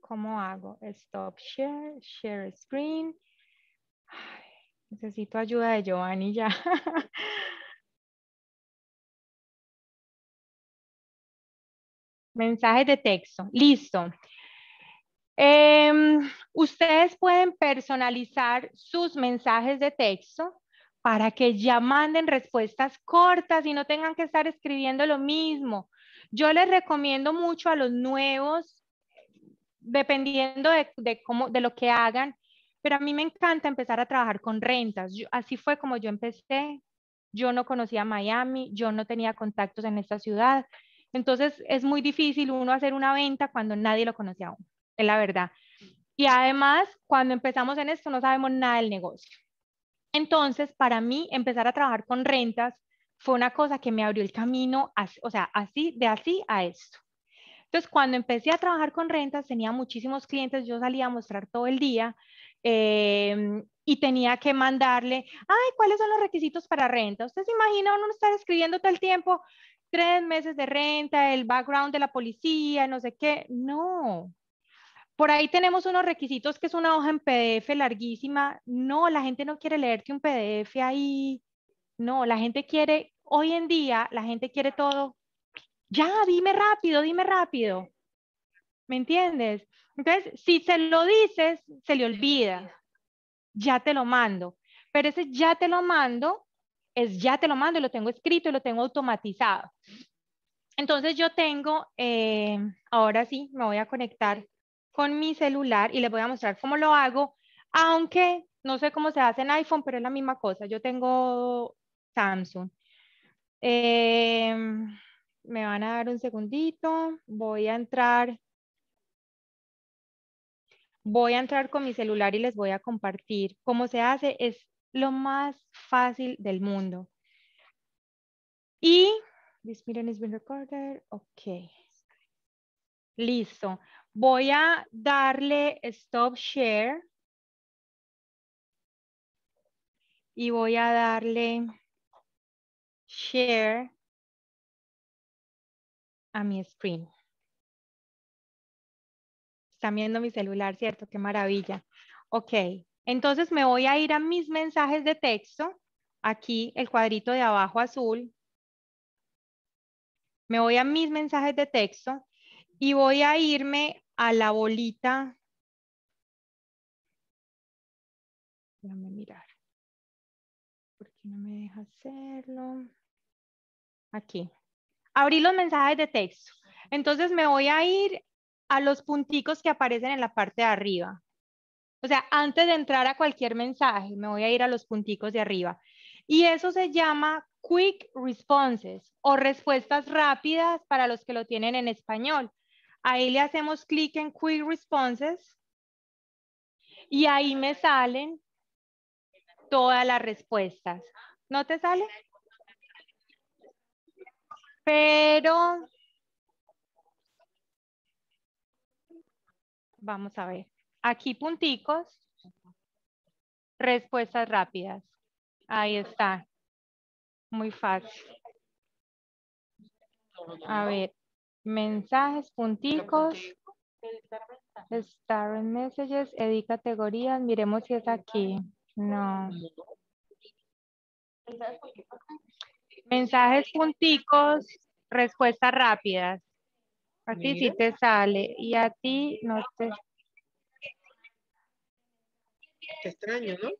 ¿Cómo hago? Stop share, share screen. Necesito ayuda de Giovanni ya. *laughs* Mensajes de texto. Listo. Em, ustedes pueden personalizar sus mensajes de texto para que ya manden respuestas cortas y no tengan que estar escribiendo lo mismo. Yo les recomiendo mucho a los nuevos dependiendo de, cómo, de lo que hagan, pero a mí me encanta empezar a trabajar con rentas. así fue como yo empecé. Yo no conocía Miami, yo no tenía contactos en esta ciudad. Entonces es muy difícil uno hacer una venta cuando nadie lo conocía aún, es la verdad. Y además, cuando empezamos en esto no sabemos nada del negocio. Entonces, para mí, empezar a trabajar con rentas fue una cosa que me abrió el camino, o sea, así, de así a esto. Entonces, cuando empecé a trabajar con rentas, tenía muchísimos clientes, yo salía a mostrar todo el día em, y tenía que mandarle, ay, ¿cuáles son los requisitos para renta? ¿Usted se imagina uno estar escribiendo todo el tiempo tres meses de renta, el background de la policía, no sé qué? No. Por ahí tenemos unos requisitos que es una hoja en PDF larguísima. No, la gente no quiere leerte un PDF ahí. No, la gente quiere, hoy en día, la gente quiere todo ya, dime rápido, dime rápido. ¿Me entiendes? Entonces, si se lo dices, se le olvida. Ya te lo mando. Pero ese ya te lo mando es ya te lo mando lo tengo escrito y lo tengo automatizado. Entonces yo tengo, eh, ahora sí, me voy a conectar con mi celular y les voy a mostrar cómo lo hago, aunque no sé cómo se hace en iPhone, pero es la misma cosa. Yo tengo Samsung. Eh, me van a dar un segundito. Voy a entrar. Voy a entrar con mi celular y les voy a compartir cómo se hace. Es lo más fácil del mundo. Y, this meeting has been recorded. Ok. Listo. Voy a darle stop share. Y voy a darle share a mi screen. Están viendo mi celular, ¿cierto? Qué maravilla. Ok, entonces me voy a ir a mis mensajes de texto. Aquí el cuadrito de abajo azul. Me voy a mis mensajes de texto y voy a irme a la bolita. Déjame mirar. ¿Por qué no me deja hacerlo? Aquí. Abrí los mensajes de texto. Entonces me voy a ir a los punticos que aparecen en la parte de arriba. O sea, antes de entrar a cualquier mensaje, me voy a ir a los punticos de arriba. Y eso se llama Quick Responses o respuestas rápidas para los que lo tienen en español. Ahí le hacemos clic en Quick Responses y ahí me salen todas las respuestas. ¿No te sale? Pero Vamos a ver. Aquí punticos. Respuestas rápidas. Ahí está. Muy fácil. A ver. Mensajes, punticos. Star messages, edit categorías. Miremos si es aquí. No. Mensajes, punticos, respuestas rápidas. A ti sí te sale y a ti no te... Qué extraño, ¿no?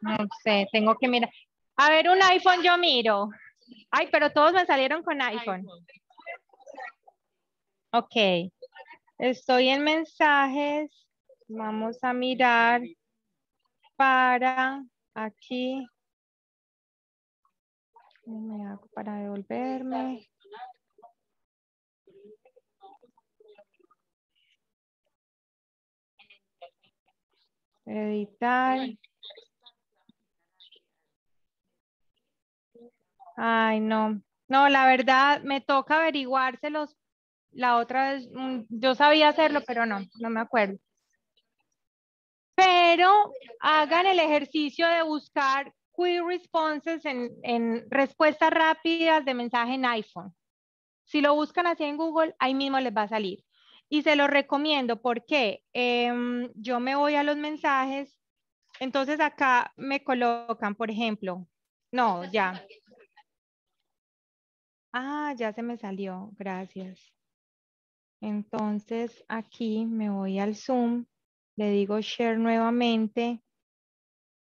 no sé, tengo que mirar. A ver, un iPhone yo miro. Ay, pero todos me salieron con iPhone. Ok. Estoy en mensajes. Vamos a mirar para aquí me hago para devolverme? Editar. Ay, no. No, la verdad, me toca averiguárselos. La otra vez, mm, yo sabía hacerlo, pero no, no me acuerdo. Pero hagan el ejercicio de buscar quick responses en, respuestas rápidas de mensaje en iPhone. Si lo buscan así en Google, ahí mismo les va a salir. Y se lo recomiendo porque em, yo me voy a los mensajes, entonces acá me colocan, por ejemplo, no, ya. Ah, ya se me salió, gracias. Entonces aquí me voy al Zoom, le digo share nuevamente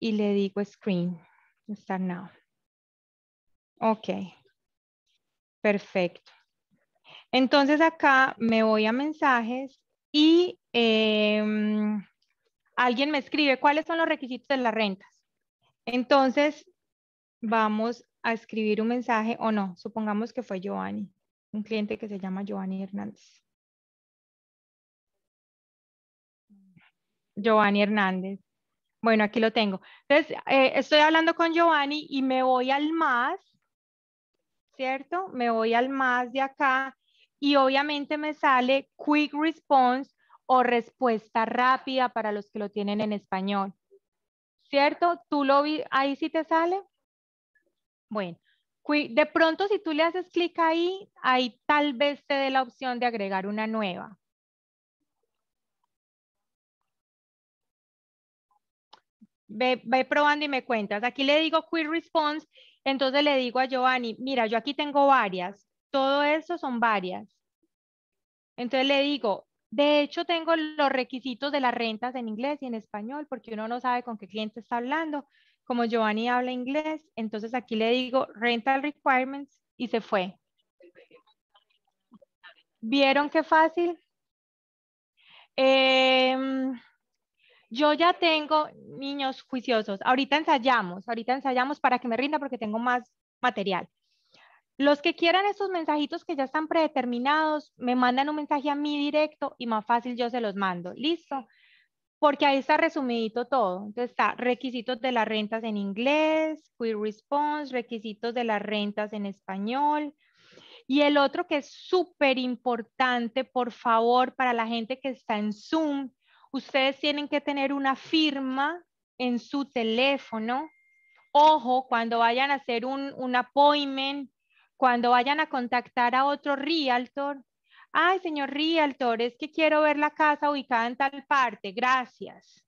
y le digo screen. Start now. Ok. Perfecto. Entonces acá me voy a mensajes y em, alguien me escribe cuáles son los requisitos de las rentas. Entonces vamos a escribir un mensaje o no, supongamos que fue Giovanni, un cliente que se llama Giovanni Hernández. Giovanni Hernández. Bueno, aquí lo tengo. Entonces, eh, estoy hablando con Giovanni y me voy al más, ¿cierto? Me voy al más de acá y obviamente me sale quick response o respuesta rápida para los que lo tienen en español. ¿Cierto? ¿Tú lo vi? Ahí sí te sale. Bueno, de pronto si tú le haces clic ahí, ahí tal vez te dé la opción de agregar una nueva. Ve, probando y me cuentas. Aquí le digo quick response, entonces le digo a Giovanni, mira, yo aquí tengo varias. Todo eso son varias. Entonces le digo, de hecho tengo los requisitos de las rentas en inglés y en español, porque uno no sabe con qué cliente está hablando. Como Giovanni habla inglés, entonces aquí le digo rental requirements y se fue. ¿Vieron qué fácil? Eh, yo ya tengo niños juiciosos. Ahorita ensayamos, ahorita ensayamos para que me rinda porque tengo más material. Los que quieran esos mensajitos que ya están predeterminados, me mandan un mensaje a mí directo y más fácil yo se los mando. ¿Listo? porque ahí está resumidito todo. Entonces está requisitos de las rentas en inglés, quick response, requisitos de las rentas en español. Y el otro que es súper importante, por favor, para la gente que está en Zoom, ustedes tienen que tener una firma en su teléfono. Ojo, cuando vayan a hacer un, un appointment, cuando vayan a contactar a otro realtor, ay, señor Realtor, es que quiero ver la casa ubicada en tal parte, gracias.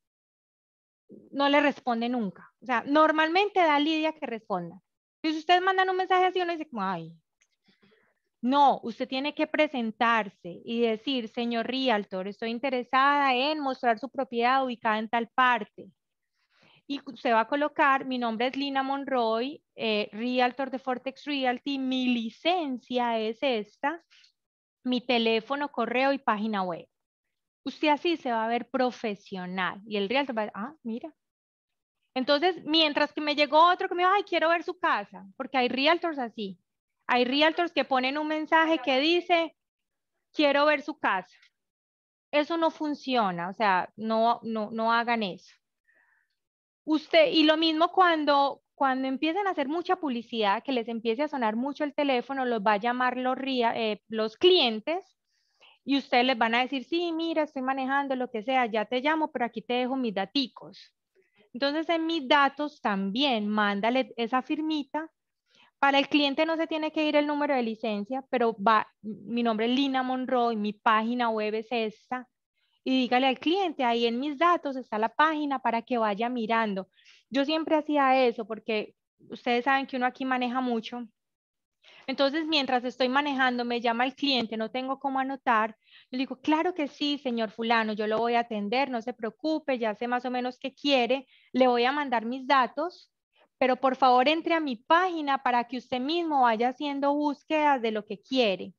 No le responde nunca. O sea, normalmente da Lidia que responda. Si ustedes mandan un mensaje así, uno dice, ay. No, usted tiene que presentarse y decir, señor Realtor, estoy interesada en mostrar su propiedad ubicada en tal parte. Y se va a colocar, mi nombre es Lina Monroy, eh, Realtor de Fortex Realty, mi licencia es esta, mi teléfono, correo y página web. Usted así se va a ver profesional y el realtor va a ah, mira. Entonces, mientras que me llegó otro que me dijo, ay, quiero ver su casa, porque hay realtors así. Hay realtors que ponen un mensaje que dice, quiero ver su casa. Eso no funciona, o sea, no, no, no hagan eso. Usted, y lo mismo cuando, cuando empiecen a hacer mucha publicidad, que les empiece a sonar mucho el teléfono, los va a llamar los, eh, los clientes y ustedes les van a decir, sí, mira, estoy manejando lo que sea, ya te llamo, pero aquí te dejo mis daticos. Entonces, en mis datos también, mándale esa firmita. Para el cliente no se tiene que ir el número de licencia, pero va, mi nombre es Lina Monroy, mi página web es esta. Y dígale al cliente, ahí en mis datos está la página para que vaya mirando. Yo siempre hacía eso porque ustedes saben que uno aquí maneja mucho. Entonces, mientras estoy manejando, me llama el cliente, no tengo cómo anotar. Yo digo, claro que sí, señor fulano, yo lo voy a atender, no se preocupe, ya sé más o menos qué quiere, le voy a mandar mis datos, pero por favor entre a mi página para que usted mismo vaya haciendo búsquedas de lo que quiere.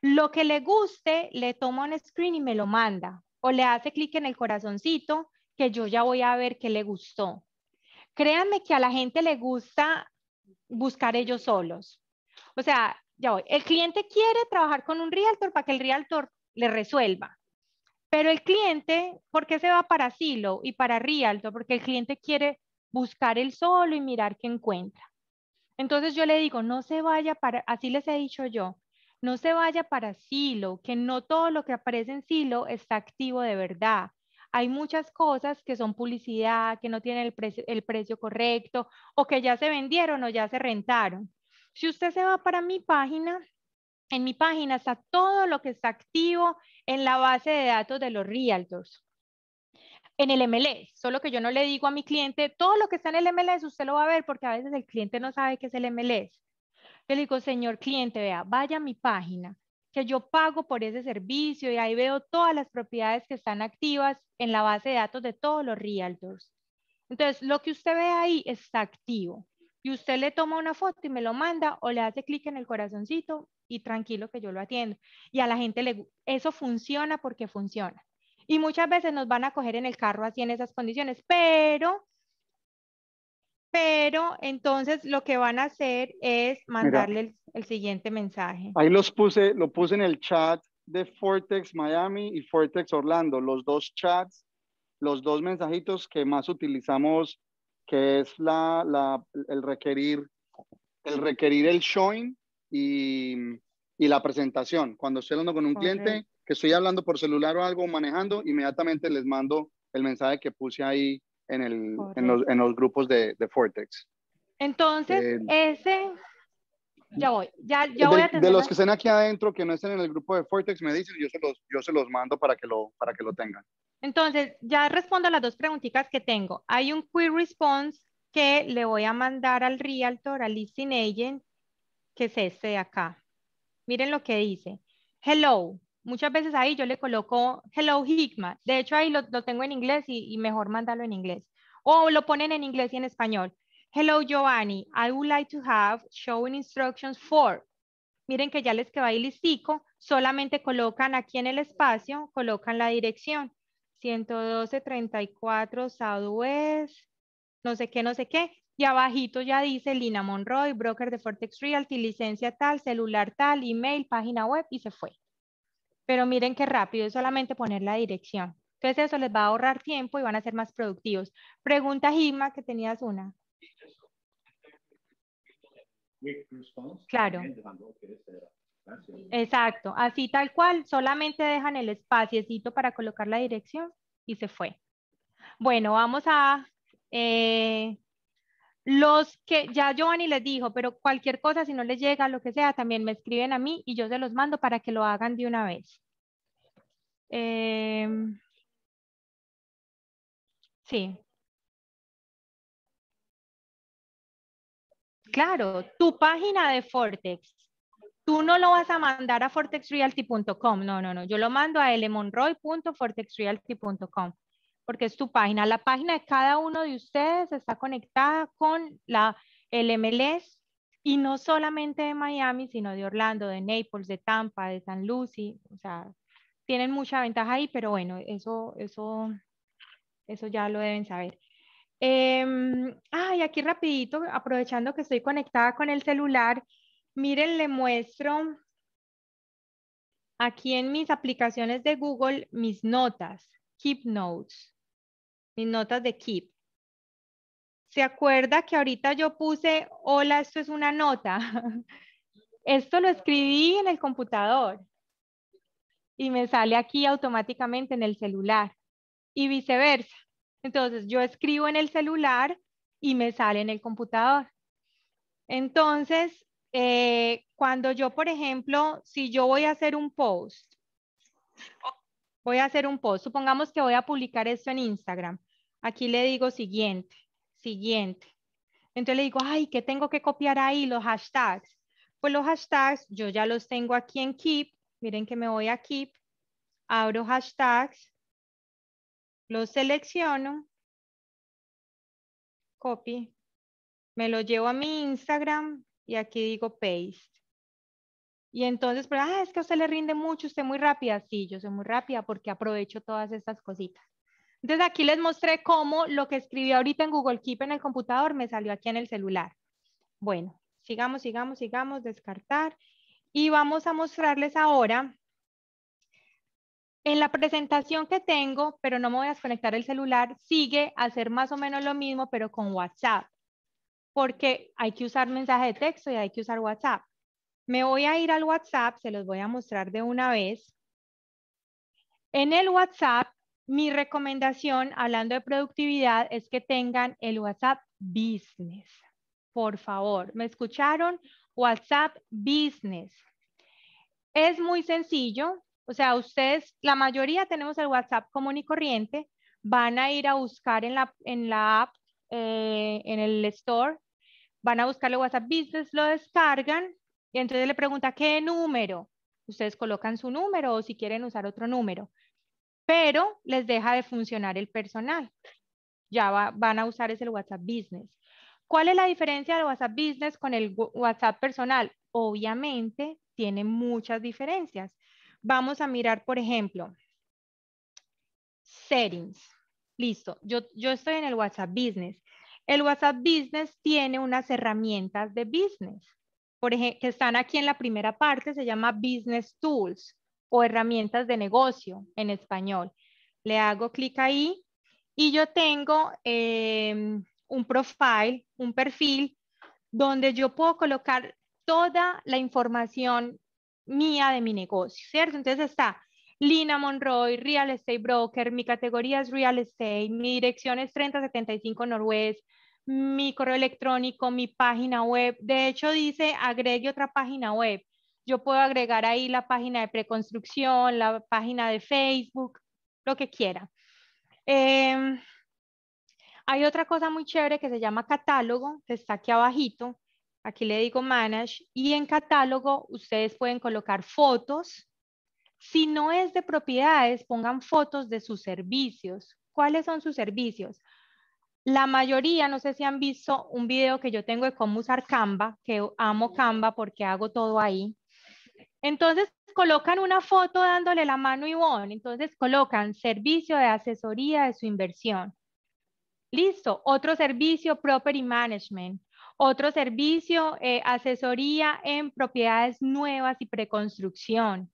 Lo que le guste, le toma un screen y me lo manda, o le hace clic en el corazoncito que yo ya voy a ver qué le gustó. Créanme que a la gente le gusta buscar ellos solos. O sea, ya voy. El cliente quiere trabajar con un realtor para que el realtor le resuelva. Pero el cliente, ¿por qué se va para Silo y para Realtor? Porque el cliente quiere buscar el solo y mirar qué encuentra. Entonces yo le digo, no se vaya para, así les he dicho yo, no se vaya para Silo, que no todo lo que aparece en Silo está activo de verdad hay muchas cosas que son publicidad, que no tienen el precio, correcto o que ya se vendieron o ya se rentaron. Si usted se va para mi página, en mi página está todo lo que está activo en la base de datos de los realtors. En el MLS, solo que yo no le digo a mi cliente, todo lo que está en el MLS usted lo va a ver porque a veces el cliente no sabe qué es el MLS. Yo le digo, señor cliente, vea, vaya a mi página, que yo pago por ese servicio y ahí veo todas las propiedades que están activas en la base de datos de todos los realtors. Entonces, lo que usted ve ahí está activo y usted le toma una foto y me lo manda o le hace clic en el corazoncito y tranquilo que yo lo atiendo. Y a la gente le eso funciona porque funciona. Y muchas veces nos van a coger en el carro así en esas condiciones, pero pero entonces lo que van a hacer es mandarle el, siguiente mensaje. Ahí los puse, lo puse en el chat de Fortex Miami y Fortex Orlando, los dos chats, los dos mensajitos que más utilizamos, que es la, la el requerir el requerir el showing y, y, la presentación. Cuando estoy hablando con un cliente, que estoy hablando por celular o algo, manejando, inmediatamente les mando el mensaje que puse ahí en, el, en, los, en los, grupos de, de Fortex. Entonces, eh, ese, ya voy, ya, ya voy a tener... De los que estén aquí adentro, que no estén en el grupo de Fortex, me dicen, yo se los, yo se los mando para que lo, para que lo tengan. Entonces, ya respondo a las dos preguntitas que tengo. Hay un quick response que le voy a mandar al realtor, al listing agent, que es este de acá. Miren lo que dice. Hello, muchas veces ahí yo le coloco Hello Hikma. De hecho, ahí lo, tengo en inglés y, mejor mandarlo en inglés. O lo ponen en inglés y en español. Hello Giovanni, I would like to have showing instructions for. Miren que ya les quedó ahí listico. Solamente colocan aquí en el espacio, colocan la dirección. 112.34 Southwest, no sé qué, no sé qué. Y abajito ya dice Lina Monroy, broker de Fortex Realty, licencia tal, celular tal, email, página web y se fue. Pero miren qué rápido, es solamente poner la dirección. Entonces eso les va a ahorrar tiempo y van a ser más productivos. Pregunta Gima, que tenías una. Claro. Exacto, así tal cual, solamente dejan el espaciecito para colocar la dirección y se fue. Bueno, vamos a eh, los que ya Giovanni les dijo, pero cualquier cosa, si no les llega, lo que sea, también me escriben a mí y yo se los mando para que lo hagan de una vez. Em, sí. Claro, tu página de Fortex. Tú no lo vas a mandar a fortexrealty.com. No, no, no. Yo lo mando a lmonroy.fortexrealty.com porque es tu página. La página de cada uno de ustedes está conectada con la, el MLS y no solamente de Miami, sino de Orlando, de Naples, de Tampa, de San Lucie. O sea, tienen mucha ventaja ahí, pero bueno, eso, eso, eso ya lo deben saber. Eh, ay, aquí rapidito, aprovechando que estoy conectada con el celular, miren, le muestro aquí en mis aplicaciones de Google mis notas, Keep Notes mis notas de Keep. ¿Se acuerda que ahorita yo puse, hola, esto es una nota? *laughs* esto lo escribí en el computador y me sale aquí automáticamente en el celular y viceversa. Entonces yo escribo en el celular y me sale en el computador. Entonces, eh, cuando yo, por ejemplo, si yo voy a hacer un post, voy a hacer un post. Supongamos que voy a publicar esto en Instagram. Aquí le digo siguiente, siguiente. Entonces le digo, ay, ¿qué tengo que copiar ahí? Los hashtags. Pues los hashtags yo ya los tengo aquí en Keep. Miren que me voy a Keep. Abro hashtags. Los selecciono. Copy. Me lo llevo a mi Instagram y aquí digo paste. Y entonces, pero, ah, es que a usted le rinde mucho, usted muy rápida. Sí, yo soy muy rápida porque aprovecho todas estas cositas. Entonces aquí les mostré cómo lo que escribí ahorita en Google Keep en el computador me salió aquí en el celular. Bueno, sigamos, sigamos, sigamos, descartar. Y vamos a mostrarles ahora en la presentación que tengo, pero no me voy a desconectar el celular, sigue a hacer más o menos lo mismo, pero con WhatsApp. Porque hay que usar mensaje de texto y hay que usar WhatsApp. Me voy a ir al WhatsApp, se los voy a mostrar de una vez. En el WhatsApp, mi recomendación, hablando de productividad, es que tengan el WhatsApp Business. Por favor, ¿me escucharon? WhatsApp Business. Es muy sencillo. O sea, ustedes, la mayoría tenemos el WhatsApp común y corriente. Van a ir a buscar en la, en la app, eh, en el store, van a buscar el WhatsApp Business, lo descargan y entonces le pregunta, ¿qué número? Ustedes colocan su número o si quieren usar otro número, pero les deja de funcionar el personal. Ya van a usar ese WhatsApp Business. ¿Cuál es la diferencia del WhatsApp Business con el WhatsApp personal? Obviamente tiene muchas diferencias. Vamos a mirar, por ejemplo, settings. Listo, yo, yo estoy en el WhatsApp Business. El WhatsApp Business tiene unas herramientas de business por ejemplo, que están aquí en la primera parte, se llama Business Tools o herramientas de negocio en español. Le hago clic ahí y yo tengo em, un profile, un perfil, donde yo puedo colocar toda la información mía de mi negocio, ¿cierto? Entonces está Lina Monroy, Real Estate Broker, mi categoría es Real Estate, mi dirección es 3075 Norwest, mi correo electrónico, mi página web. De hecho, dice agregue otra página web. Yo puedo agregar ahí la página de preconstrucción, la página de Facebook, lo que quiera. Em, hay otra cosa muy chévere que se llama catálogo, que está aquí abajito. Aquí le digo manage y en catálogo ustedes pueden colocar fotos. Si no es de propiedades, pongan fotos de sus servicios. ¿Cuáles son sus servicios? La mayoría, no sé si han visto un video que yo tengo de cómo usar Canva, que amo Canva porque hago todo ahí. Entonces colocan una foto dándole la mano a Ivonne. Entonces colocan servicio de asesoría de su inversión. Listo. Otro servicio, property management. Otro servicio, eh, asesoría en propiedades nuevas y preconstrucción.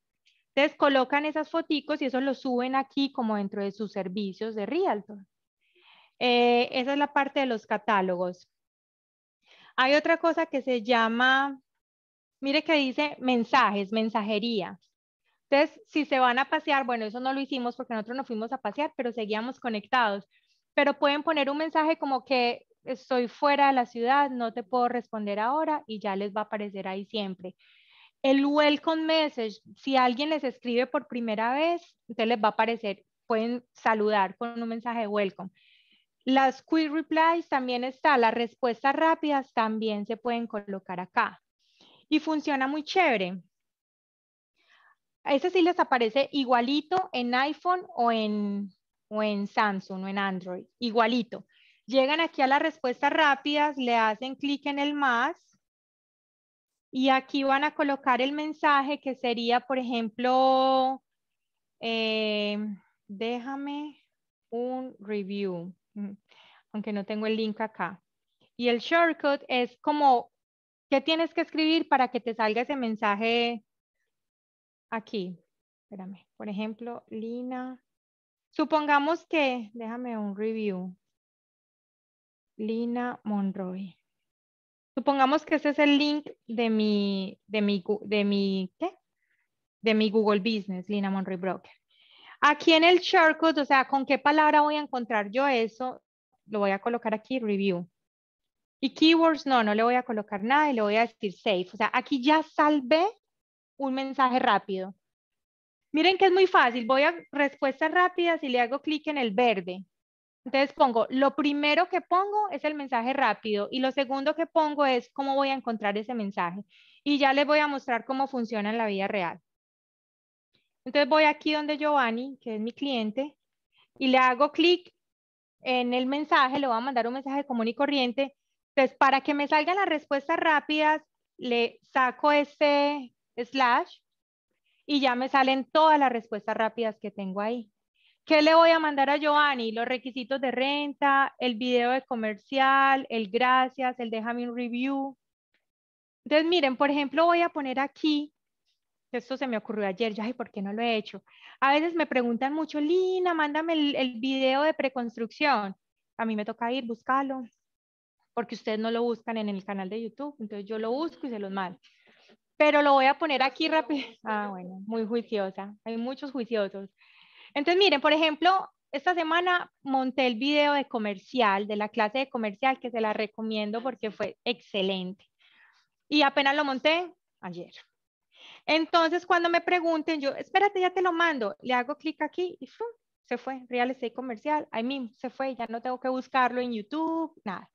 Entonces colocan esas foticos y eso lo suben aquí como dentro de sus servicios de Realtor. Eh, esa es la parte de los catálogos. Hay otra cosa que se llama, mire que dice mensajes, mensajería. Entonces, si se van a pasear, bueno, eso no lo hicimos porque nosotros no fuimos a pasear, pero seguíamos conectados. Pero pueden poner un mensaje como que estoy fuera de la ciudad, no te puedo responder ahora y ya les va a aparecer ahí siempre. El welcome message, si alguien les escribe por primera vez, entonces les va a aparecer, pueden saludar con un mensaje de welcome. Las quick replies también está, las respuestas rápidas también se pueden colocar acá. Y funciona muy chévere. A ese sí les aparece igualito en iPhone o en, o en Samsung o en Android, igualito. Llegan aquí a las respuestas rápidas, le hacen clic en el más y aquí van a colocar el mensaje que sería, por ejemplo, eh, déjame un review, aunque no tengo el link acá. Y el shortcut es como, ¿qué tienes que escribir para que te salga ese mensaje aquí? Espérame, por ejemplo, Lina. Supongamos que, déjame un review. Lina Monroy. Supongamos que ese es el link de mi, de mi, de mi. De mi Google Business, Lina Monroy Broker. Aquí en el shortcut, o sea, ¿con qué palabra voy a encontrar yo eso? Lo voy a colocar aquí, review. Y keywords, no, no le voy a colocar nada y le voy a decir save. O sea, aquí ya salvé un mensaje rápido. Miren que es muy fácil. Voy a respuestas rápidas y le hago clic en el verde. Entonces pongo, lo primero que pongo es el mensaje rápido y lo segundo que pongo es cómo voy a encontrar ese mensaje. Y ya les voy a mostrar cómo funciona en la vida real. Entonces voy aquí donde Giovanni, que es mi cliente, y le hago clic en el mensaje, le voy a mandar un mensaje común y corriente. Entonces, para que me salgan las respuestas rápidas, le saco este slash y ya me salen todas las respuestas rápidas que tengo ahí. ¿Qué le voy a mandar a Giovanni? Los requisitos de renta, el video de comercial, el gracias, el déjame un review. Entonces, miren, por ejemplo, voy a poner aquí, esto se me ocurrió ayer, ya, ¿y por qué no lo he hecho? A veces me preguntan mucho, Lina, mándame el, el video de preconstrucción. A mí me toca ir, buscarlo, porque ustedes no lo buscan en el canal de YouTube, entonces yo lo busco y se los mando. Pero lo voy a poner aquí rápido. Ah, bueno, muy juiciosa. Hay muchos juiciosos. Entonces, miren, por ejemplo, esta semana monté el video de comercial, de la clase de comercial, que se la recomiendo porque fue excelente. Y apenas lo monté ayer. Entonces, cuando me pregunten, yo, espérate, ya te lo mando, le hago clic aquí y se fue, Real Estate Comercial, ahí mismo se fue, ya no tengo que buscarlo en YouTube, nada,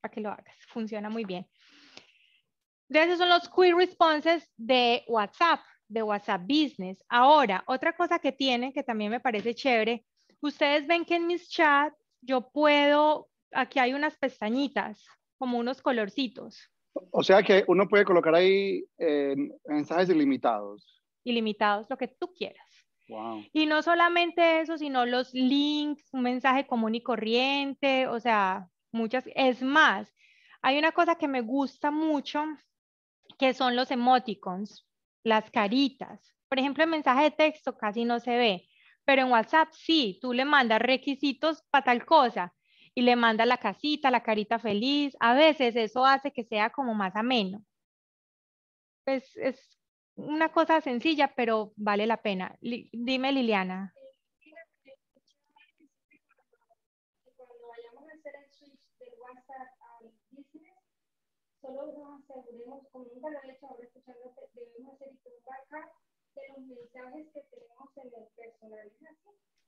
para que lo hagas, funciona muy bien. De esos son los quick responses de WhatsApp de WhatsApp Business. Ahora, otra cosa que tiene que también me parece chévere, ustedes ven que en mis chats yo puedo, aquí hay unas pestañitas, como unos colorcitos. O sea que uno puede colocar ahí eh, mensajes ilimitados. Ilimitados, lo que tú quieras. Wow. Y no solamente eso, sino los links, un mensaje común y corriente, o sea, muchas. Es más, hay una cosa que me gusta mucho, que son los emoticons las caritas. Por ejemplo, en mensaje de texto casi no se ve, pero en WhatsApp sí, tú le mandas requisitos para tal cosa y le mandas la casita, la carita feliz. A veces eso hace que sea como más ameno. Pues es una cosa sencilla, pero vale la pena. dime, Liliana.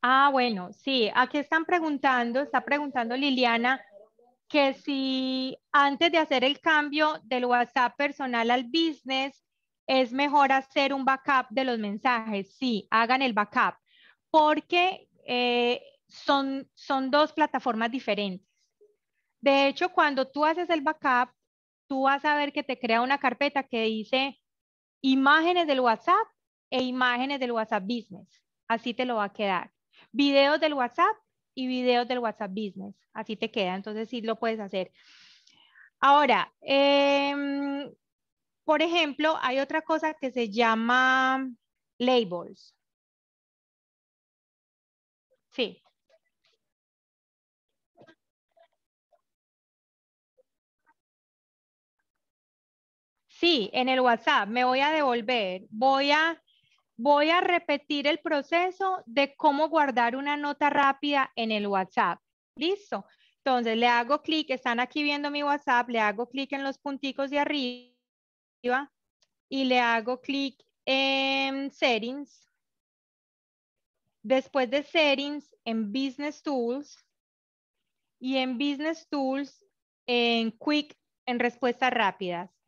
Ah, bueno, sí, aquí están preguntando, está preguntando Liliana, que si antes de hacer el cambio del WhatsApp personal al business, es mejor hacer un backup de los mensajes. Sí, hagan el backup, porque eh, son, son dos plataformas diferentes. De hecho, cuando tú haces el backup, tú vas a ver que te crea una carpeta que dice imágenes del WhatsApp e imágenes del WhatsApp Business. Así te lo va a quedar. Videos del WhatsApp y videos del WhatsApp Business. Así te queda. Entonces sí lo puedes hacer. Ahora, em, por ejemplo, hay otra cosa que se llama labels. Sí. Sí, en el WhatsApp me voy a devolver. Voy a, voy a repetir el proceso de cómo guardar una nota rápida en el WhatsApp. Listo. Entonces le hago clic, están aquí viendo mi WhatsApp, le hago clic en los punticos de arriba y le hago clic en Settings. Después de Settings, en Business Tools y en Business Tools, en Quick, en respuestas rápidas.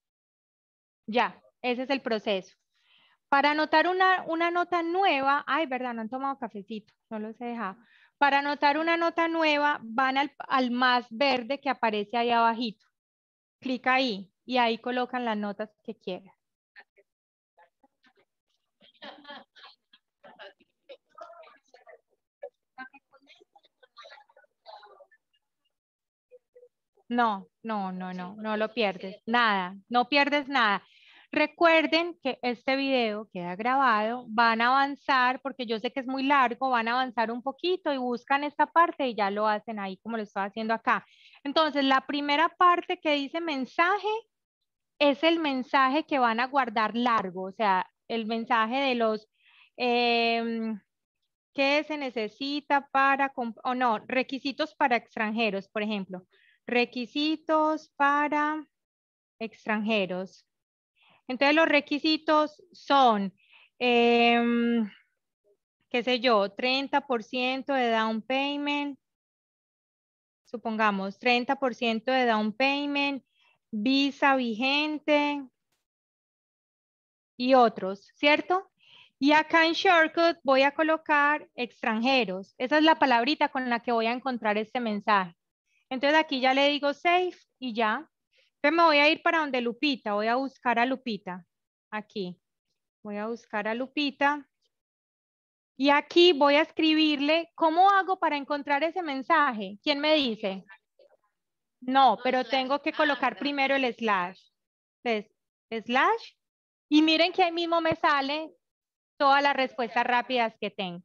Ya, ese es el proceso. Para anotar una, una nota nueva, ay, verdad, no han tomado cafecito, no los he dejado. Para anotar una nota nueva, van al, al más verde que aparece ahí abajito. Clic ahí y ahí colocan las notas que quieran. No, no, no, no, no lo pierdes, nada, no pierdes nada. Recuerden que este video queda grabado, van a avanzar, porque yo sé que es muy largo, van a avanzar un poquito y buscan esta parte y ya lo hacen ahí como lo estoy haciendo acá. Entonces, la primera parte que dice mensaje es el mensaje que van a guardar largo, o sea, el mensaje de los, eh, ¿qué se necesita para, o no, requisitos para extranjeros, por ejemplo. Requisitos para extranjeros. Entonces los requisitos son, em, qué sé yo, 30% de down payment, supongamos 30% de down payment, visa vigente y otros, ¿cierto? Y acá en Shortcut voy a colocar extranjeros. Esa es la palabrita con la que voy a encontrar este mensaje. Entonces aquí ya le digo save y ya. Entonces me voy a ir para donde Lupita, voy a buscar a Lupita, aquí. Voy a buscar a Lupita. Y aquí voy a escribirle, ¿cómo hago para encontrar ese mensaje? ¿Quién me dice? No, pero tengo que colocar primero el slash. Entonces, slash. Y miren que ahí mismo me sale todas las respuestas rápidas que tengo.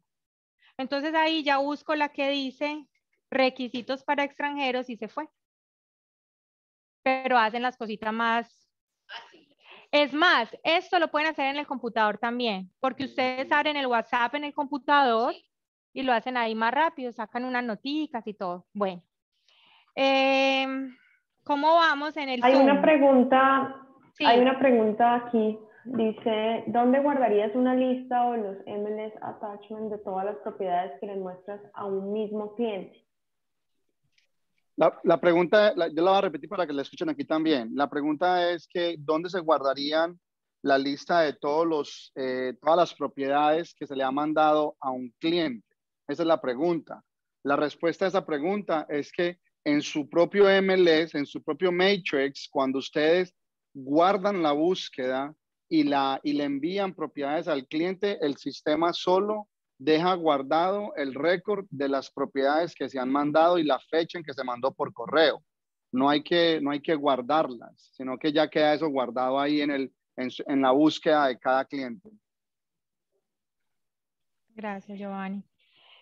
Entonces ahí ya busco la que dice requisitos para extranjeros y se fue pero hacen las cositas más... Es más, esto lo pueden hacer en el computador también, porque ustedes abren el WhatsApp en el computador y lo hacen ahí más rápido, sacan unas noticas y todo. Bueno, em, ¿cómo vamos en el Hay una pregunta, hay una pregunta aquí. Dice, ¿dónde guardarías una lista o los MLS attachment de todas las propiedades que le muestras a un mismo cliente? La, pregunta, yo la voy a repetir para que la escuchen aquí también. La pregunta es que, ¿dónde se guardarían la lista de todos los, eh, todas las propiedades que se le ha mandado a un cliente? Esa es la pregunta. La respuesta a esa pregunta es que en su propio MLS, en su propio Matrix, cuando ustedes guardan la búsqueda y, la, y le envían propiedades al cliente, el sistema solo deja guardado el récord de las propiedades que se han mandado y la fecha en que se mandó por correo. No hay que, no hay que guardarlas, sino que ya queda eso guardado ahí en, el, en, la búsqueda de cada cliente. Gracias, Giovanni.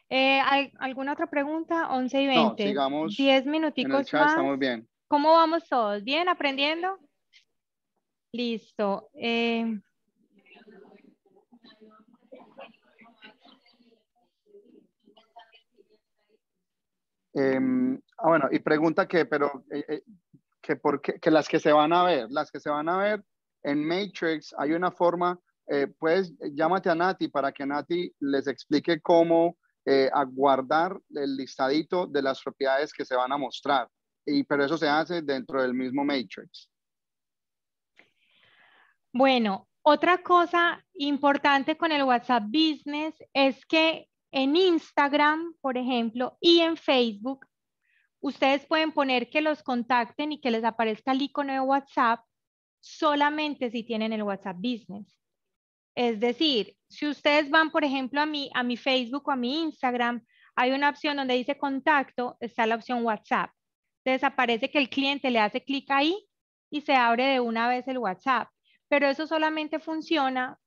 Eh, ¿hay ¿Alguna otra pregunta? 11 y 20. No, sigamos 10 minuticos más. Estamos bien. ¿Cómo vamos todos? ¿Bien? ¿Aprendiendo? Listo. Eh, Em, ah, bueno, y pregunta que, pero, eh, eh, que, por qué, que las que se van a ver, las que se van a ver en Matrix, hay una forma, eh, pues llámate a Nati para que Nati les explique cómo guardar el listadito de las propiedades que se van a mostrar. Y, pero eso se hace dentro del mismo Matrix. Bueno, otra cosa importante con el WhatsApp Business es que en Instagram, por ejemplo, y en Facebook, ustedes pueden poner que los contacten y que les aparezca el icono de WhatsApp solamente si tienen el WhatsApp Business. Es decir, si ustedes van, por ejemplo, a mi, a mi Facebook o a mi Instagram, hay una opción donde dice contacto, está la opción WhatsApp. Entonces aparece que el cliente le hace clic ahí y se abre de una vez el WhatsApp. Pero eso solamente funciona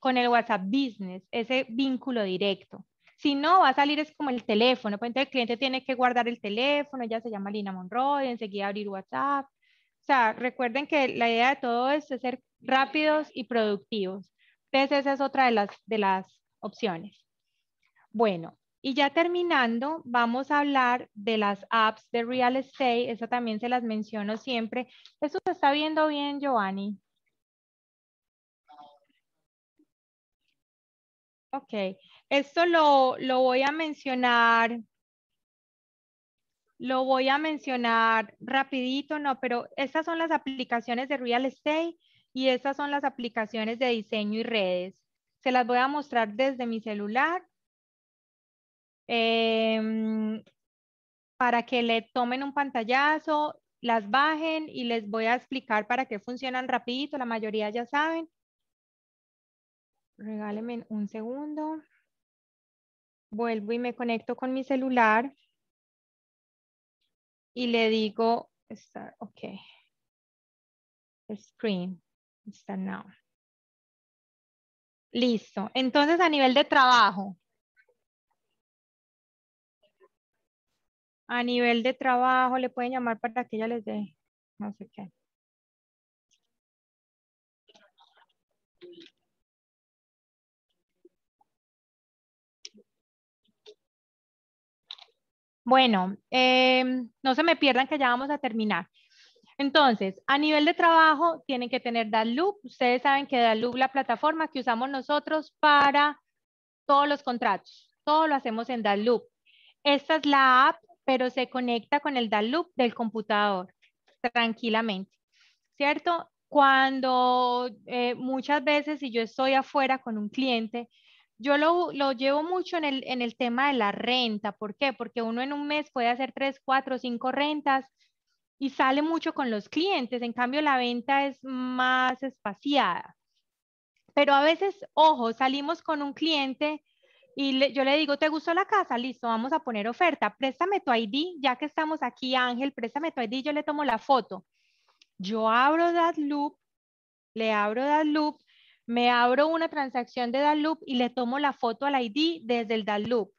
con el WhatsApp Business, ese vínculo directo. Si no, va a salir es como el teléfono, pues entonces el cliente tiene que guardar el teléfono, ya se llama Lina Monroy, enseguida abrir WhatsApp. O sea, recuerden que la idea de todo es ser rápidos y productivos. Entonces esa es otra de las, de las opciones. Bueno, y ya terminando, vamos a hablar de las apps de real estate. Eso también se las menciono siempre. ¿Eso se está viendo bien, Giovanni? Ok, esto lo, lo voy a mencionar, lo voy a mencionar rapidito, no, pero estas son las aplicaciones de real estate y estas son las aplicaciones de diseño y redes. Se las voy a mostrar desde mi celular em, para que le tomen un pantallazo, las bajen y les voy a explicar para qué funcionan rapidito, la mayoría ya saben. Regáleme un segundo. Vuelvo y me conecto con mi celular. Y le digo, start, ok. Screen, start now. Listo. Entonces, a nivel de trabajo. A nivel de trabajo, le pueden llamar para que ella les dé, no sé qué. Bueno, em, no se me pierdan que ya vamos a terminar. Entonces, a nivel de trabajo, tienen que tener Loop. Ustedes saben que Loop es la plataforma que usamos nosotros para todos los contratos. Todo lo hacemos en Loop. Esta es la app, pero se conecta con el Loop del computador tranquilamente, ¿cierto? Cuando eh, muchas veces, si yo estoy afuera con un cliente, yo lo, llevo mucho en el, en el tema de la renta. ¿Por qué? Porque uno en un mes puede hacer tres, cuatro, cinco rentas y sale mucho con los clientes. En cambio, la venta es más espaciada. Pero a veces, ojo, salimos con un cliente y yo le digo, ¿te gustó la casa? Listo, vamos a poner oferta. Préstame tu ID, ya que estamos aquí, Ángel, préstame tu ID, yo le tomo la foto. Yo abro that loop, le abro that loop me abro una transacción de Dalup y le tomo la foto al ID desde el Dalup.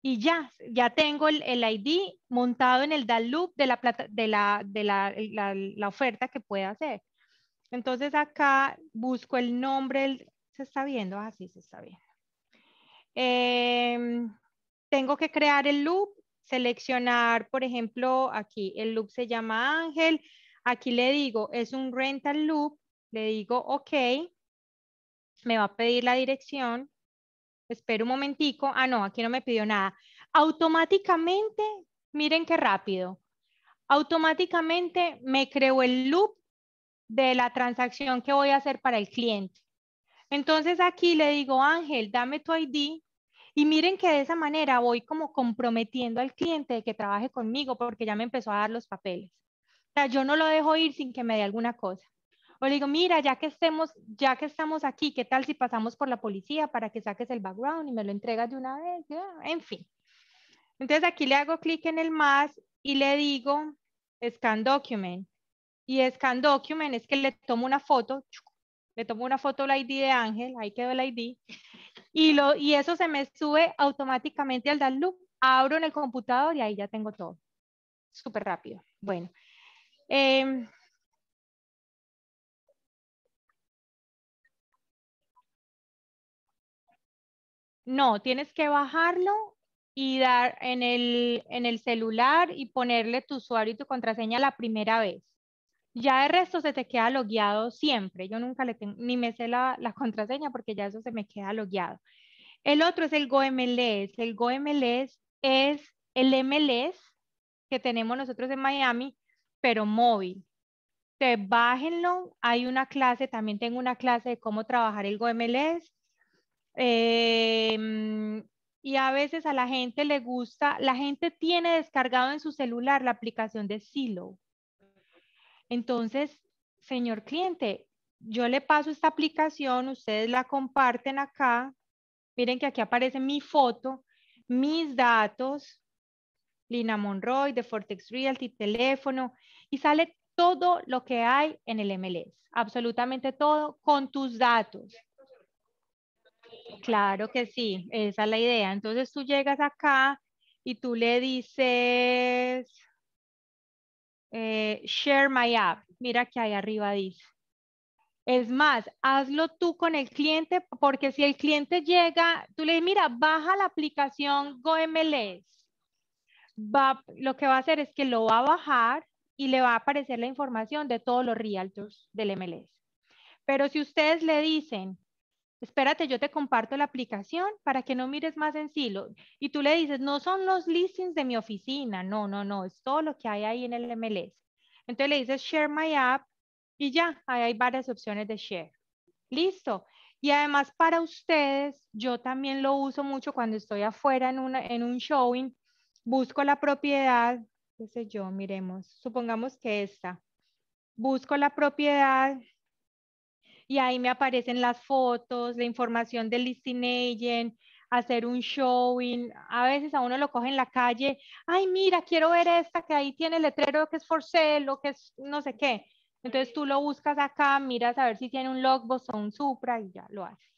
Y ya, ya tengo el, ID montado en el Dalup de, la, de, la, de la, oferta que pueda hacer. Entonces acá busco el nombre, ¿se está viendo? Ah, sí, se está viendo. Em, tengo que crear el loop, seleccionar, por ejemplo, aquí el loop se llama Ángel. Aquí le digo, es un rental loop. Le digo, ok me va a pedir la dirección. Espero un momentico. Ah, no, aquí no me pidió nada. Automáticamente, miren qué rápido. Automáticamente me creó el loop de la transacción que voy a hacer para el cliente. Entonces aquí le digo, Ángel, dame tu ID y miren que de esa manera voy como comprometiendo al cliente de que trabaje conmigo porque ya me empezó a dar los papeles. O sea, yo no lo dejo ir sin que me dé alguna cosa. O le digo, mira, ya que, estemos, ya que estamos aquí, ¿qué tal si pasamos por la policía para que saques el background y me lo entregas de una vez? En fin. Entonces aquí le hago clic en el más y le digo Scan Document. Y Scan Document es que le tomo una foto, le tomo una foto del ID de Ángel, ahí quedó el ID, y, lo, y eso se me sube automáticamente al Dalloop. Abro en el computador y ahí ya tengo todo. Súper rápido. Bueno. Eh, No, tienes que bajarlo y dar en el, en el celular y ponerle tu usuario y tu contraseña la primera vez. Ya el resto se te queda logueado siempre. Yo nunca le tengo, ni me sé la, la contraseña porque ya eso se me queda logueado. El otro es el GoMLS. El GoMLS es el MLS que tenemos nosotros en Miami, pero móvil. Te bájenlo. Hay una clase, también tengo una clase de cómo trabajar el GoMLS. Em, y a veces a la gente le gusta, la gente tiene descargado en su celular la aplicación de Silo. Entonces, señor cliente, yo le paso esta aplicación, ustedes la comparten acá. Miren que aquí aparece mi foto, mis datos, Lina Monroy de Fortex Realty, teléfono, y sale todo lo que hay en el MLS, absolutamente todo con tus datos. Claro que sí, esa es la idea. Entonces tú llegas acá y tú le dices, eh, share my app. Mira que ahí arriba dice. Es más, hazlo tú con el cliente, porque si el cliente llega, tú le dices, mira, baja la aplicación GoMLS. Va, lo que va a hacer es que lo va a bajar y le va a aparecer la información de todos los realtors del MLS. Pero si ustedes le dicen, espérate, yo te comparto la aplicación para que no mires más en silo. Y tú le dices, no son los listings de mi oficina, no, no, no, es todo lo que hay ahí en el MLS. Entonces le dices, share my app y ya, ahí hay varias opciones de share. Listo. Y además para ustedes, yo también lo uso mucho cuando estoy afuera en, en un showing, busco la propiedad, qué sé yo, miremos, supongamos que esta. Busco la propiedad y ahí me aparecen las fotos, la información del listing agent, hacer un showing. A veces a uno lo coge en la calle, ay, mira, quiero ver esta que ahí tiene letrero que es for sale o que es no sé qué. Entonces tú lo buscas acá, miras a ver si tiene un logbox o un Supra y ya lo haces.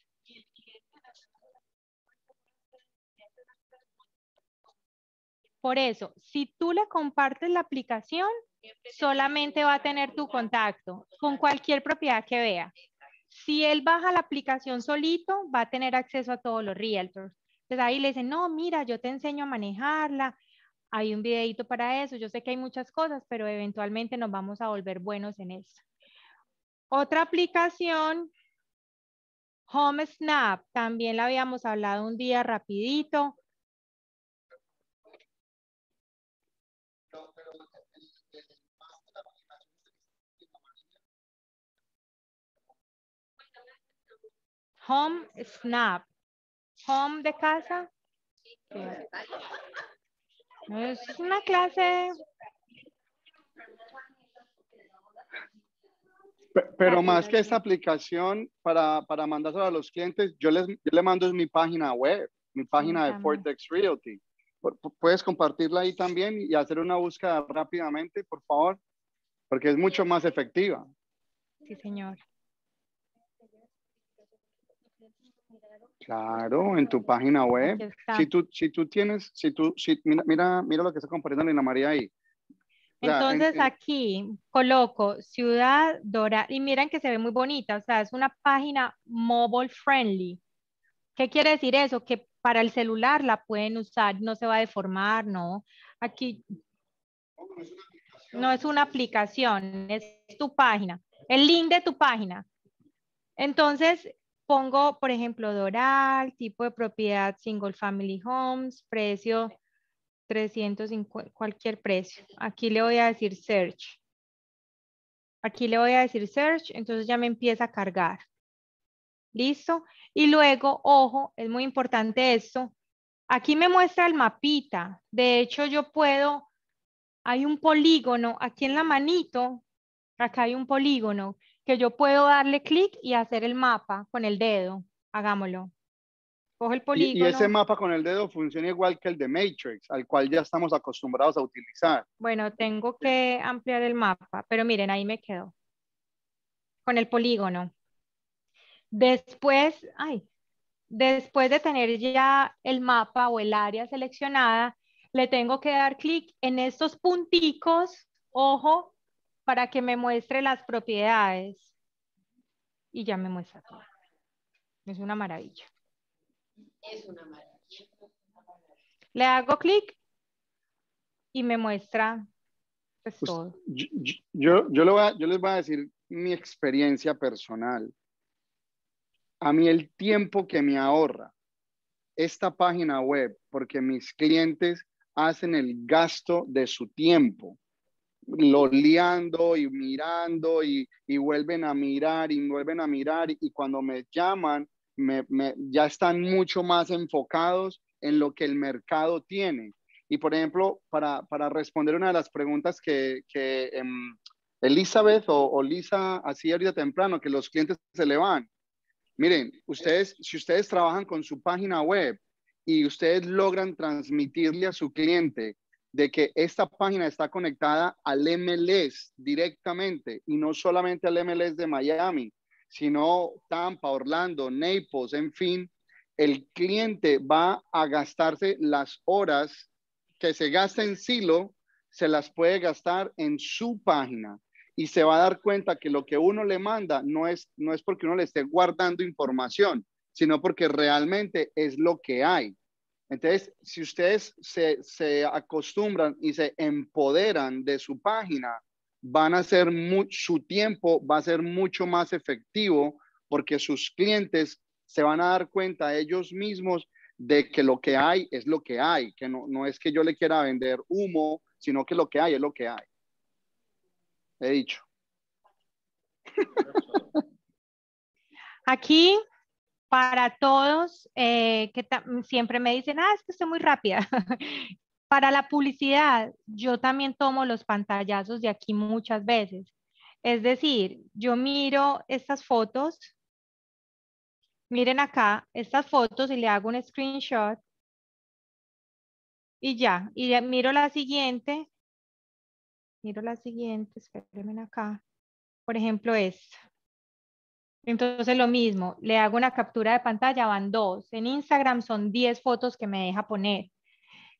Por eso, si tú le compartes la aplicación, solamente va a tener tu contacto con cualquier propiedad que vea. Si él baja la aplicación solito, va a tener acceso a todos los realtors. Entonces ahí le dicen, no, mira, yo te enseño a manejarla. Hay un videito para eso. Yo sé que hay muchas cosas, pero eventualmente nos vamos a volver buenos en eso. Otra aplicación, Home Snap, también la habíamos hablado un día rapidito. Home Snap. Home de casa. Es una clase. Pero más que esta aplicación para, para a los clientes, yo les, le mando mi página web, mi página de Fortex Realty. ¿Puedes compartirla ahí también y hacer una búsqueda rápidamente, por favor? Porque es mucho más efectiva. Sí, señor. Claro, en tu página web. Si tú, si tú tienes, si tú, si, mira, mira, lo que está compartiendo Lina María ahí. Entonces aquí coloco Ciudad Dorada y miren que se ve muy bonita, o sea, es una página mobile friendly. ¿Qué quiere decir eso? Que para el celular la pueden usar, no se va a deformar, no. Aquí no es una aplicación, es tu página, el link de tu página. Entonces, pongo, por ejemplo, Doral, tipo de propiedad Single Family Homes, precio 350, cualquier precio. Aquí le voy a decir Search. Aquí le voy a decir Search, entonces ya me empieza a cargar. ¿Listo? Y luego, ojo, es muy importante esto. Aquí me muestra el mapita. De hecho, yo puedo, hay un polígono aquí en la manito. Acá hay un polígono que yo puedo darle clic y hacer el mapa con el dedo. Hagámoslo. Coge el polígono. Y, ese mapa con el dedo funciona igual que el de Matrix, al cual ya estamos acostumbrados a utilizar. Bueno, tengo que ampliar el mapa, pero miren, ahí me quedo. Con el polígono. Después, ay, después de tener ya el mapa o el área seleccionada, le tengo que dar clic en estos punticos, ojo, para que me muestre las propiedades. Y ya me muestra todo. Es una maravilla. Es una maravilla. Le hago clic y me muestra pues, pues todo. Yo, yo, yo, yo les voy a decir mi experiencia personal. A mí el tiempo que me ahorra esta página web, porque mis clientes hacen el gasto de su tiempo lo liando y mirando y, vuelven a mirar y vuelven a mirar y, cuando me llaman me, ya están mucho más enfocados en lo que el mercado tiene. Y por ejemplo, para, responder una de las preguntas que, que em, Elizabeth o, Lisa hacía ahorita temprano, que los clientes se le van. Miren, ustedes, si ustedes trabajan con su página web y ustedes logran transmitirle a su cliente de que esta página está conectada al MLS directamente y no solamente al MLS de Miami, sino Tampa, Orlando, Naples, en fin, el cliente va a gastarse las horas que se gasta en Silo, se las puede gastar en su página y se va a dar cuenta que lo que uno le manda no es, no es porque uno le esté guardando información, sino porque realmente es lo que hay. Entonces, si ustedes se, se acostumbran y se empoderan de su página, van a ser su tiempo va a ser mucho más efectivo porque sus clientes se van a dar cuenta ellos mismos de que lo que hay es lo que hay, que no, no es que yo le quiera vender humo, sino que lo que hay es lo que hay. He dicho. Aquí, para todos eh, que siempre me dicen, ah, es que estoy muy rápida. *laughs* para la publicidad, yo también tomo los pantallazos de aquí muchas veces. Es decir, yo miro estas fotos, miren acá, estas fotos y le hago un screenshot y ya, y miro la siguiente miro la siguiente, espérenme acá. Por ejemplo, esta. Entonces lo mismo, le hago una captura de pantalla, van dos. En Instagram son 10 fotos que me deja poner.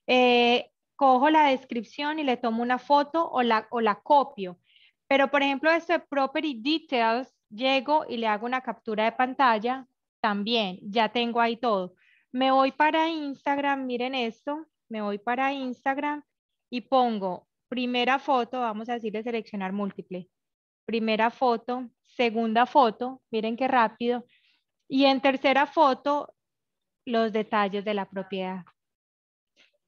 Eh, cojo la descripción y le tomo una foto o la, o la copio. Pero por ejemplo, este Property Details, llego y le hago una captura de pantalla, también, ya tengo ahí todo. Me voy para Instagram, miren esto, me voy para Instagram y pongo primera foto, vamos a decirle seleccionar múltiple. Primera foto, segunda foto, miren qué rápido. Y en tercera foto, los detalles de la propiedad.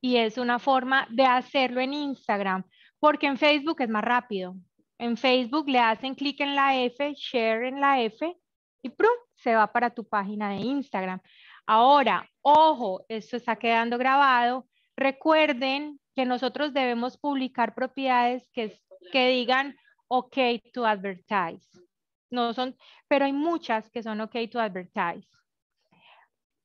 Y es una forma de hacerlo en Instagram, porque en Facebook es más rápido. En Facebook le hacen clic en la F, share en la F y ¡prum! se va para tu página de Instagram. Ahora, ojo, esto está quedando grabado. Recuerden que nosotros debemos publicar propiedades que, que digan OK to advertise. No son, pero hay muchas que son OK to advertise.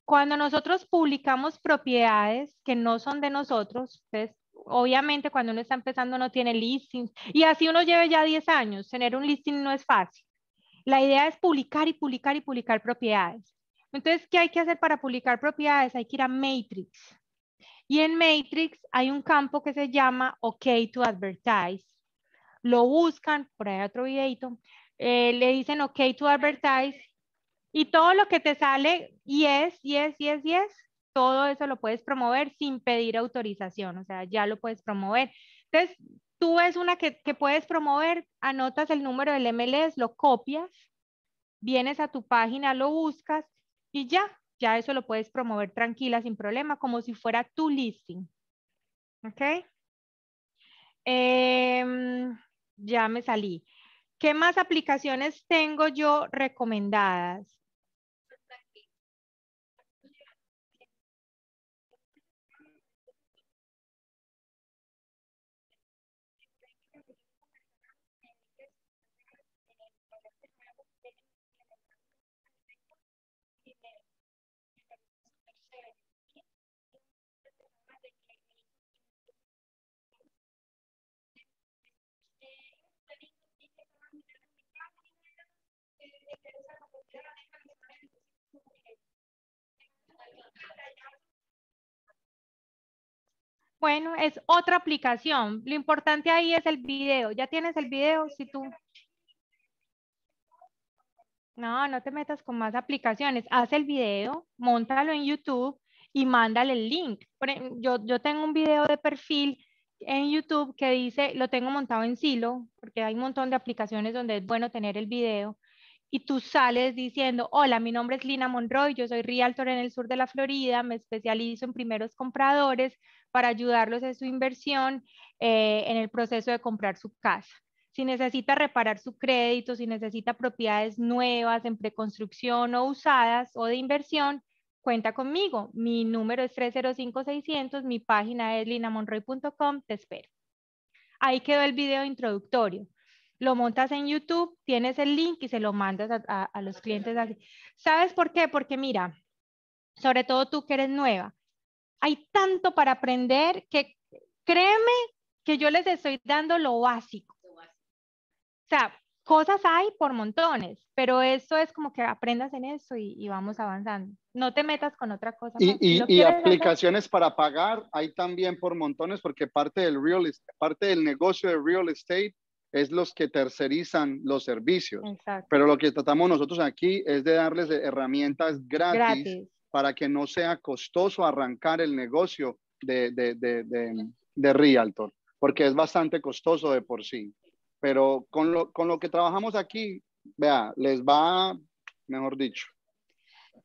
Cuando nosotros publicamos propiedades que no son de nosotros, pues, obviamente cuando uno está empezando no tiene listings y así uno lleve ya 10 años, tener un listing no es fácil. La idea es publicar y publicar y publicar propiedades. Entonces, ¿qué hay que hacer para publicar propiedades? Hay que ir a Matrix. Y en Matrix hay un campo que se llama OK to Advertise. Lo buscan, por ahí otro videito, eh, le dicen OK to Advertise y todo lo que te sale yes, yes, yes, yes, todo eso lo puedes promover sin pedir autorización, o sea, ya lo puedes promover. Entonces, tú ves una que, que puedes promover, anotas el número del MLS, lo copias, vienes a tu página, lo buscas y ya, ya eso lo puedes promover tranquila, sin problema, como si fuera tu listing. ¿Ok? Em, ya me salí. ¿Qué más aplicaciones tengo yo recomendadas? Bueno, es otra aplicación. Lo importante ahí es el video. ¿Ya tienes el video? Si tú... No, no te metas con más aplicaciones. Haz el video, montalo en YouTube y mándale el link. Yo, yo tengo un video de perfil en YouTube que dice, lo tengo montado en Silo, porque hay un montón de aplicaciones donde es bueno tener el video y tú sales diciendo, hola, mi nombre es Lina Monroy, yo soy realtor en el sur de la Florida, me especializo en primeros compradores para ayudarlos en su inversión eh, en el proceso de comprar su casa. Si necesita reparar su crédito, si necesita propiedades nuevas en preconstrucción o usadas o de inversión, cuenta conmigo. Mi número es 305-600, mi página es linamonroy.com, te espero. Ahí quedó el video introductorio lo montas en YouTube, tienes el link y se lo mandas a, los clientes así. ¿Sabes por qué? Porque mira, sobre todo tú que eres nueva, hay tanto para aprender que créeme que yo les estoy dando lo básico. O sea, cosas hay por montones, pero eso es como que aprendas en eso y, vamos avanzando. No te metas con otra cosa. Y, aplicaciones para pagar hay también por montones porque parte del, real, parte del negocio de real estate es los que tercerizan los servicios. Pero lo que tratamos nosotros aquí es de darles herramientas gratis, para que no sea costoso arrancar el negocio de, de, de, de Realtor, porque es bastante costoso de por sí pero con lo, con lo que trabajamos aquí, vea, les va, mejor dicho.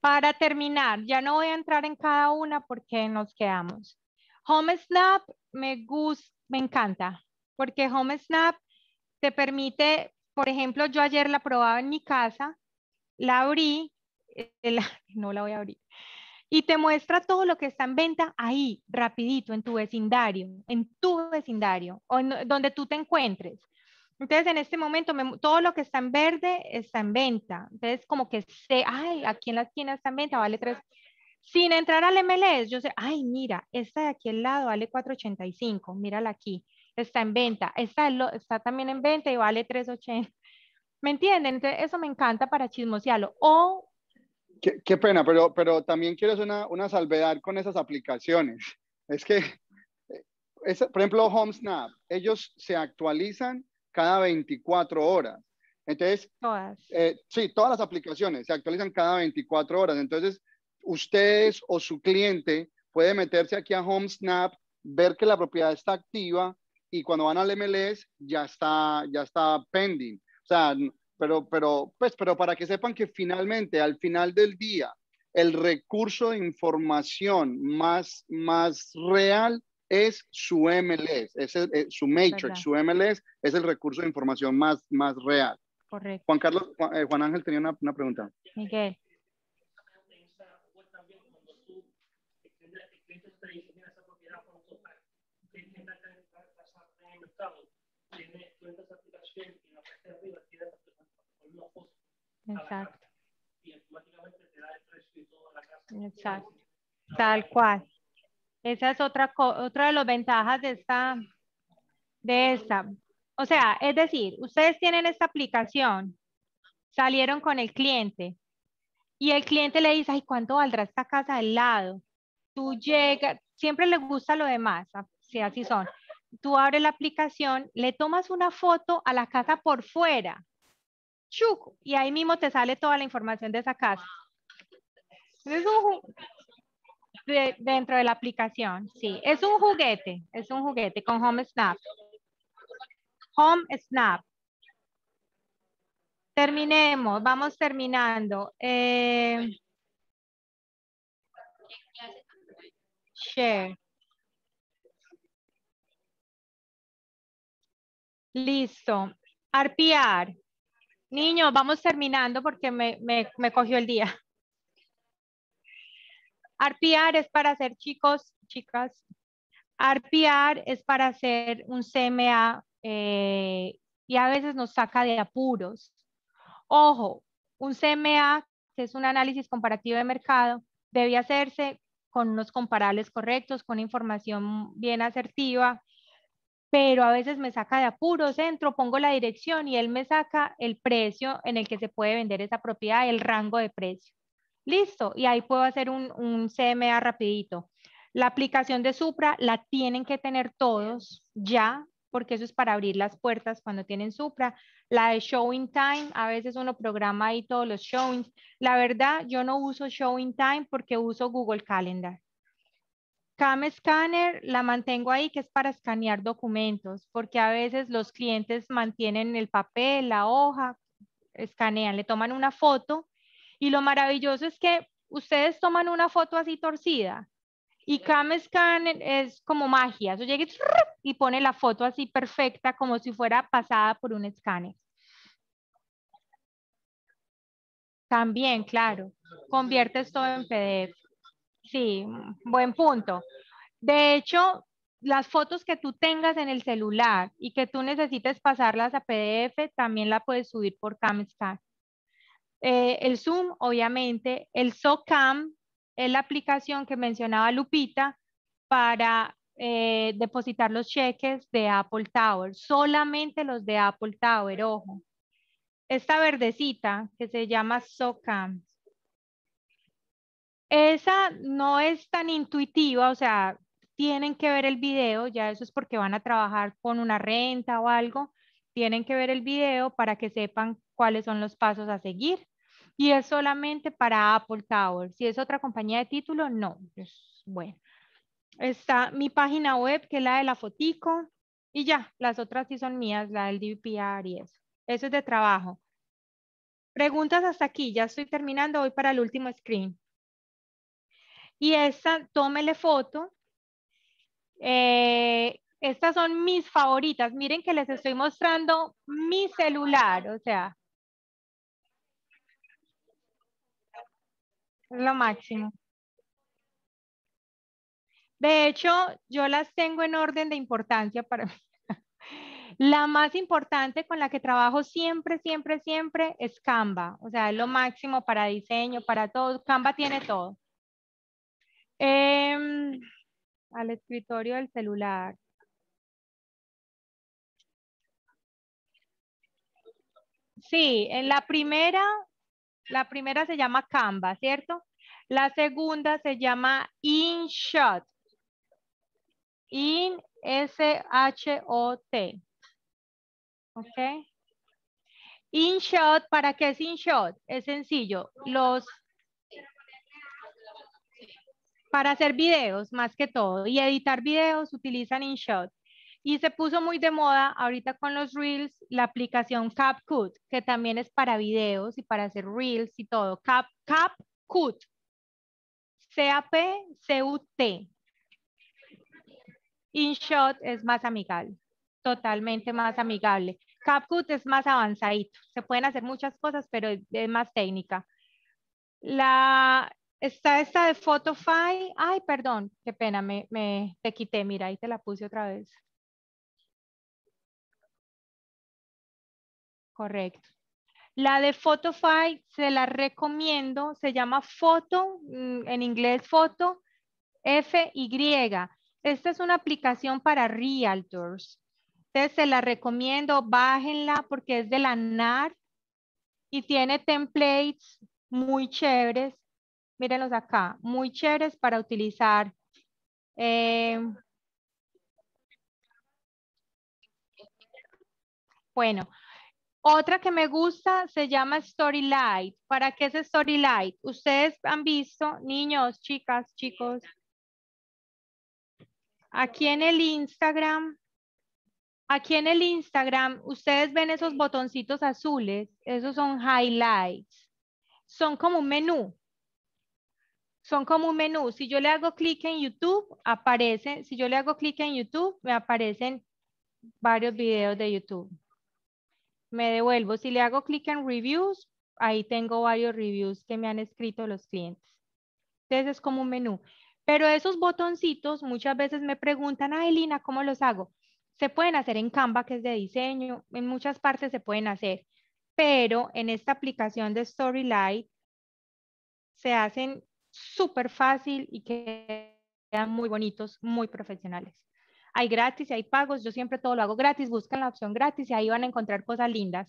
Para terminar, ya no voy a entrar en cada una porque nos quedamos. Home Snap me gusta, me encanta, porque Home Snap te permite, por ejemplo, yo ayer la probaba en mi casa, la abrí, eh, *laughs* no la voy a abrir, y te muestra todo lo que está en venta ahí, rapidito, en tu vecindario, en tu vecindario, o en donde tú te encuentres. Entonces, en este momento, todo lo que está en verde está en venta. Entonces, como que sé, ay, aquí en la esquina está en venta, vale 3. Sin entrar al MLS, yo sé, ay, mira, esta de aquí al lado vale 4.85, mírala aquí, está en venta. Esta está también en venta y vale 3.80. ¿Me entienden? Entonces, eso me encanta para chismosearlo. O... Qué, qué pena, pero, pero también quiero hacer una, una salvedad con esas aplicaciones. Es que, eh, es, por ejemplo, HomeSnap, ellos se actualizan cada 24 horas. Entonces, todas. Eh, sí, todas las aplicaciones se actualizan cada 24 horas. Entonces, ustedes o su cliente puede meterse aquí a HomeSnap, ver que la propiedad está activa y cuando van al MLS ya está, ya está pending. O sea, pero, pero, pues, pero para que sepan que finalmente, al final del día, el recurso de información más, más real es su MLS, es eh, su matrix, su MLS es el recurso de información más, más real. Correcto. Juan Carlos, Juan, eh, Ángel tenía una, una pregunta. Miguel. Exacto. Exacto. Tal cual. Esa es otra, otra de las ventajas de esta, de esta. O sea, es decir, ustedes tienen esta aplicación, salieron con el cliente y el cliente le dice, ay, ¿cuánto valdrá esta casa al lado? Tú llegas, siempre le gusta lo demás, si así son. Tú abres la aplicación, le tomas una foto a la casa por fuera, chuco, y ahí mismo te sale toda la información de esa casa. Es un, dentro de la aplicación, sí. Es un juguete, es un juguete con Home Snap. Home Snap. Terminemos, vamos terminando. Eh, share. Listo. Arpiar. Niños, vamos terminando porque me, me cogió el día. Arpiar es para hacer chicos, chicas. Arpiar es para hacer un CMA eh, y a veces nos saca de apuros. Ojo, un CMA, que es un análisis comparativo de mercado, debe hacerse con unos comparables correctos, con información bien asertiva, pero a veces me saca de apuros, entro, pongo la dirección y él me saca el precio en el que se puede vender esa propiedad, el rango de precio. Listo, y ahí puedo hacer un, un CMA rapidito. La aplicación de Supra la tienen que tener todos ya, porque eso es para abrir las puertas cuando tienen Supra. La de Showing Time, a veces uno programa ahí todos los showings. La verdad, yo no uso Showing Time porque uso Google Calendar. Cam Scanner la mantengo ahí, que es para escanear documentos, porque a veces los clientes mantienen el papel, la hoja, escanean, le toman una foto y lo maravilloso es que ustedes toman una foto así torcida y Cam Scan es como magia. Eso llega y pone la foto así perfecta como si fuera pasada por un escáner. También, claro, conviertes todo en PDF. Sí, buen punto. De hecho, las fotos que tú tengas en el celular y que tú necesites pasarlas a PDF, también la puedes subir por CamScan. Eh, el Zoom, obviamente, el SOCAM es la aplicación que mencionaba Lupita para eh, depositar los cheques de Apple Tower, solamente los de Apple Tower, ojo. esta verdecita que se llama SOCAM. Esa no es tan intuitiva, o sea, tienen que ver el video, ya eso es porque van a trabajar con una renta o algo, tienen que ver el video para que sepan cuáles son los pasos a seguir. Y es solamente para Apple Tower. Si es otra compañía de título, no. Es, bueno. Está mi página web, que es la de la fotico. Y ya, las otras sí son mías, la del DVPR y eso. Eso es de trabajo. Preguntas hasta aquí, ya estoy terminando, voy para el último screen. Y esta, tómele foto. Eh, estas son mis favoritas. Miren que les estoy mostrando mi celular, o sea. Es lo máximo. De hecho, yo las tengo en orden de importancia para mí. *laughs* La más importante con la que trabajo siempre, siempre, siempre es Canva. O sea, es lo máximo para diseño, para todo. Canva tiene todo. Em, al escritorio del celular. Sí, en la primera, la primera se llama Canva, ¿cierto? La segunda se llama InShot. In S-H-O-T. ¿Ok? InShot, ¿para qué es InShot? Es sencillo. Los para hacer videos más que todo y editar videos utilizan InShot. Y se puso muy de moda ahorita con los Reels la aplicación CapCut, que también es para videos y para hacer Reels y todo. Cap, CapCut. C-A-P-C-U-T. InShot es más amigable, totalmente más amigable. CapCut es más avanzadito. Se pueden hacer muchas cosas, pero es más técnica. La, está esta de Photofy. Ay, perdón, qué pena, me, me te quité. Mira, ahí te la puse otra vez. Correcto. La de Photofy se la recomiendo, se llama Foto, mm, en inglés Foto, F-Y. Esta es una aplicación para realtors. Entonces se la recomiendo, bájenla porque es de la NAR y tiene templates muy chéveres. Mírenlos acá, muy chéveres para utilizar. Eh, bueno, otra que me gusta se llama Storylight. ¿Para qué es Storylight? Ustedes han visto, niños, chicas, chicos, aquí en el Instagram, aquí en el Instagram, ustedes ven esos botoncitos azules, esos son highlights. Son como un menú. Son como un menú. Si yo le hago clic en YouTube, aparece, si yo le hago clic en YouTube, me aparecen varios videos de YouTube me devuelvo. Si le hago clic en reviews, ahí tengo varios reviews que me han escrito los clientes. Entonces es como un menú. Pero esos botoncitos muchas veces me preguntan, ay Lina, ¿cómo los hago? Se pueden hacer en Canva, que es de diseño, en muchas partes se pueden hacer, pero en esta aplicación de Storylight se hacen súper fácil y quedan muy bonitos, muy profesionales. Hay gratis y hay pagos. Yo siempre todo lo hago gratis. Buscan la opción gratis y ahí van a encontrar cosas lindas.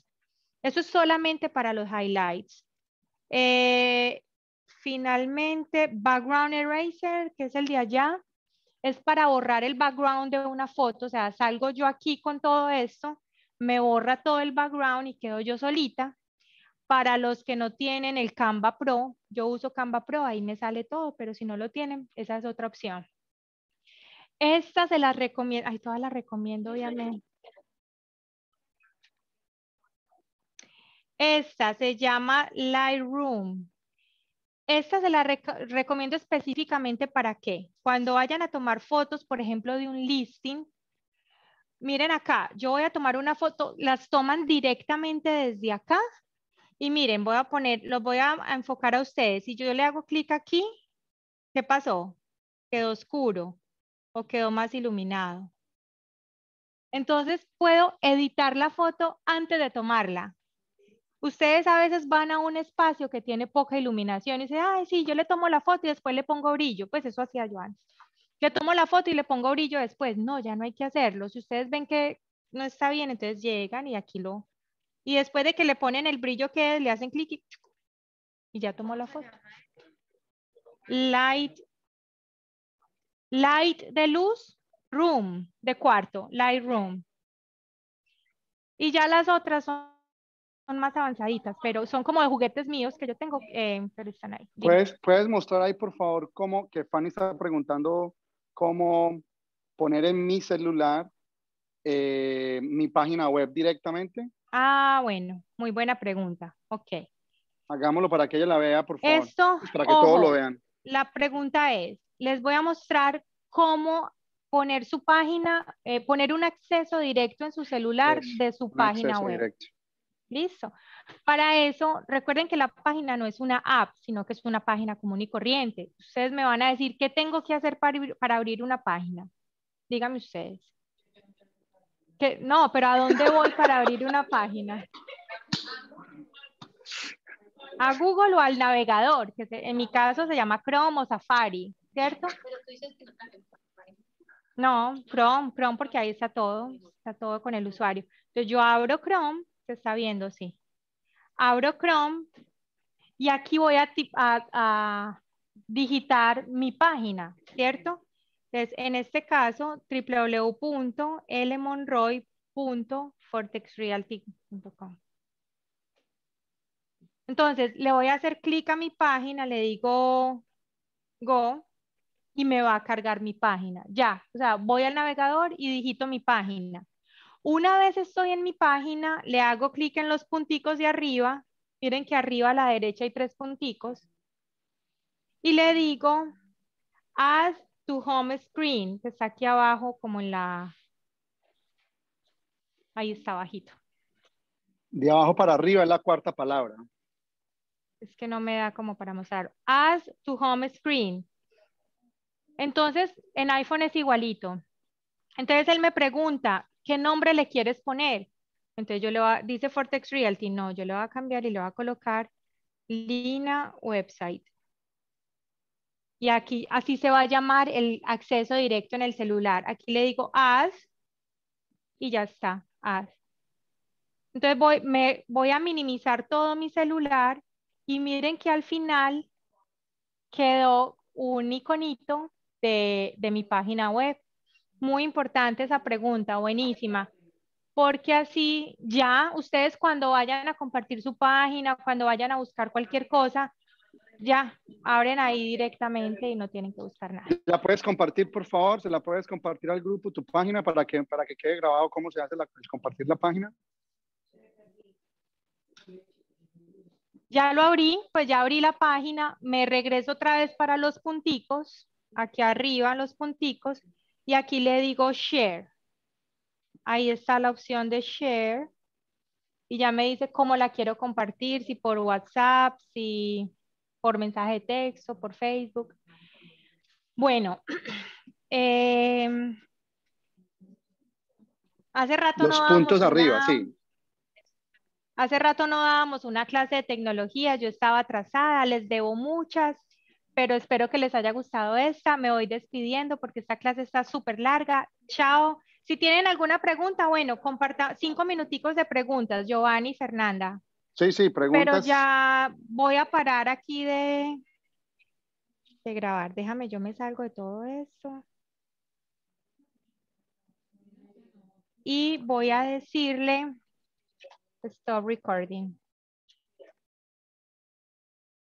Eso es solamente para los highlights. Eh, finalmente, Background Eraser, que es el de allá, es para borrar el background de una foto. O sea, salgo yo aquí con todo esto, me borra todo el background y quedo yo solita. Para los que no tienen el Canva Pro, yo uso Canva Pro, ahí me sale todo, pero si no lo tienen, esa es otra opción. Esta se las recomiendo, ay, todas las recomiendo obviamente. Esta se llama Lightroom. Esta se la recomiendo específicamente para qué. Cuando vayan a tomar fotos, por ejemplo, de un listing, miren acá, yo voy a tomar una foto, las toman directamente desde acá y miren, voy a poner, los voy a enfocar a ustedes. Si yo le hago clic aquí, ¿qué pasó? Quedó oscuro o quedó más iluminado. Entonces puedo editar la foto antes de tomarla. Ustedes a veces van a un espacio que tiene poca iluminación y dicen, ay, sí, yo le tomo la foto y después le pongo brillo. Pues eso hacía yo antes. Le tomo la foto y le pongo brillo después. No, ya no hay que hacerlo. Si ustedes ven que no está bien, entonces llegan y aquí lo, Y después de que le ponen el brillo que es, le hacen clic y, y ya tomó la foto. Light. Light de luz, room, de cuarto, light room. Y ya las otras son, son más avanzaditas, pero son como de juguetes míos que yo tengo, eh, pero están ahí. ¿Puedes, ¿Puedes mostrar ahí, por favor, cómo, que Fanny está preguntando cómo poner en mi celular eh, mi página web directamente? Ah, bueno, muy buena pregunta. Ok. Hagámoslo para que ella la vea, por favor. Esto, Para que todos lo vean. la pregunta es, les voy a mostrar cómo poner su página, eh, poner un acceso directo en su celular de su página web. directo. Listo. Para eso, recuerden que la página no es una app, sino que es una página común y corriente. Ustedes me van a decir, ¿qué tengo que hacer para abrir una página? Díganme ustedes. No, pero ¿a dónde voy para abrir una página? A Google o al navegador, que en mi caso se llama Chrome o Safari, ¿cierto? Pero tú dices que no. No, Chrome, Chrome porque ahí está todo, está todo con el usuario. Entonces yo abro Chrome, se está viendo, sí. Abro Chrome y aquí voy a- a digitar mi página, ¿cierto? Entonces, en este caso, www.lmonroy.fortexrealty.com. Entonces, le voy a hacer clic a mi página, le digo Go y me va a cargar mi página. Ya, o sea, voy al navegador y digito mi página. Una vez estoy en mi página, le hago clic en los punticos de arriba. Miren que arriba a la derecha hay tres punticos. Y le digo, add to home screen, que está aquí abajo como en la... Ahí está bajito. De abajo para arriba es la cuarta palabra. Es que no me da como para mostrar. Add to home screen. Entonces, en iPhone es igualito. Entonces él me pregunta, ¿qué nombre le quieres poner? Entonces yo le voy a, dice Fortex Realty, no, yo le voy a cambiar y le voy a colocar Lina Website. Y aquí, así se va a llamar el acceso directo en el celular. Aquí le digo Add y ya está, Add. Entonces voy, me, voy a minimizar todo mi celular y miren que al final quedó un iconito de, de mi página web. Muy importante esa pregunta, buenísima. Porque así ya ustedes cuando vayan a compartir su página, cuando vayan a buscar cualquier cosa, ya abren ahí directamente y no tienen que buscar nada. ¿La puedes compartir, por favor? ¿Se la puedes compartir al grupo, tu página, para que, para que quede grabado cómo se hace la, el compartir la página? Ya lo abrí, pues ya abrí la página, me regreso otra vez para los punticos, aquí arriba los punticos, y aquí le digo share. Ahí está la opción de share. Y ya me dice cómo la quiero compartir, si por WhatsApp, si por mensaje de texto, por Facebook. Bueno, *clears throat* em, hace rato Los no puntos arriba, una- sí. Hace rato no dábamos una clase de tecnología, yo estaba atrasada, les debo muchas, pero espero que les haya gustado esta. Me voy despidiendo porque esta clase está súper larga. Chao. Si tienen alguna pregunta, bueno, comparta cinco minuticos de preguntas, Giovanni y Fernanda. Sí, sí, Pero preguntas. ya voy a parar aquí de, de grabar. Déjame, yo me salgo de todo esto. Y voy a decirle stop recording.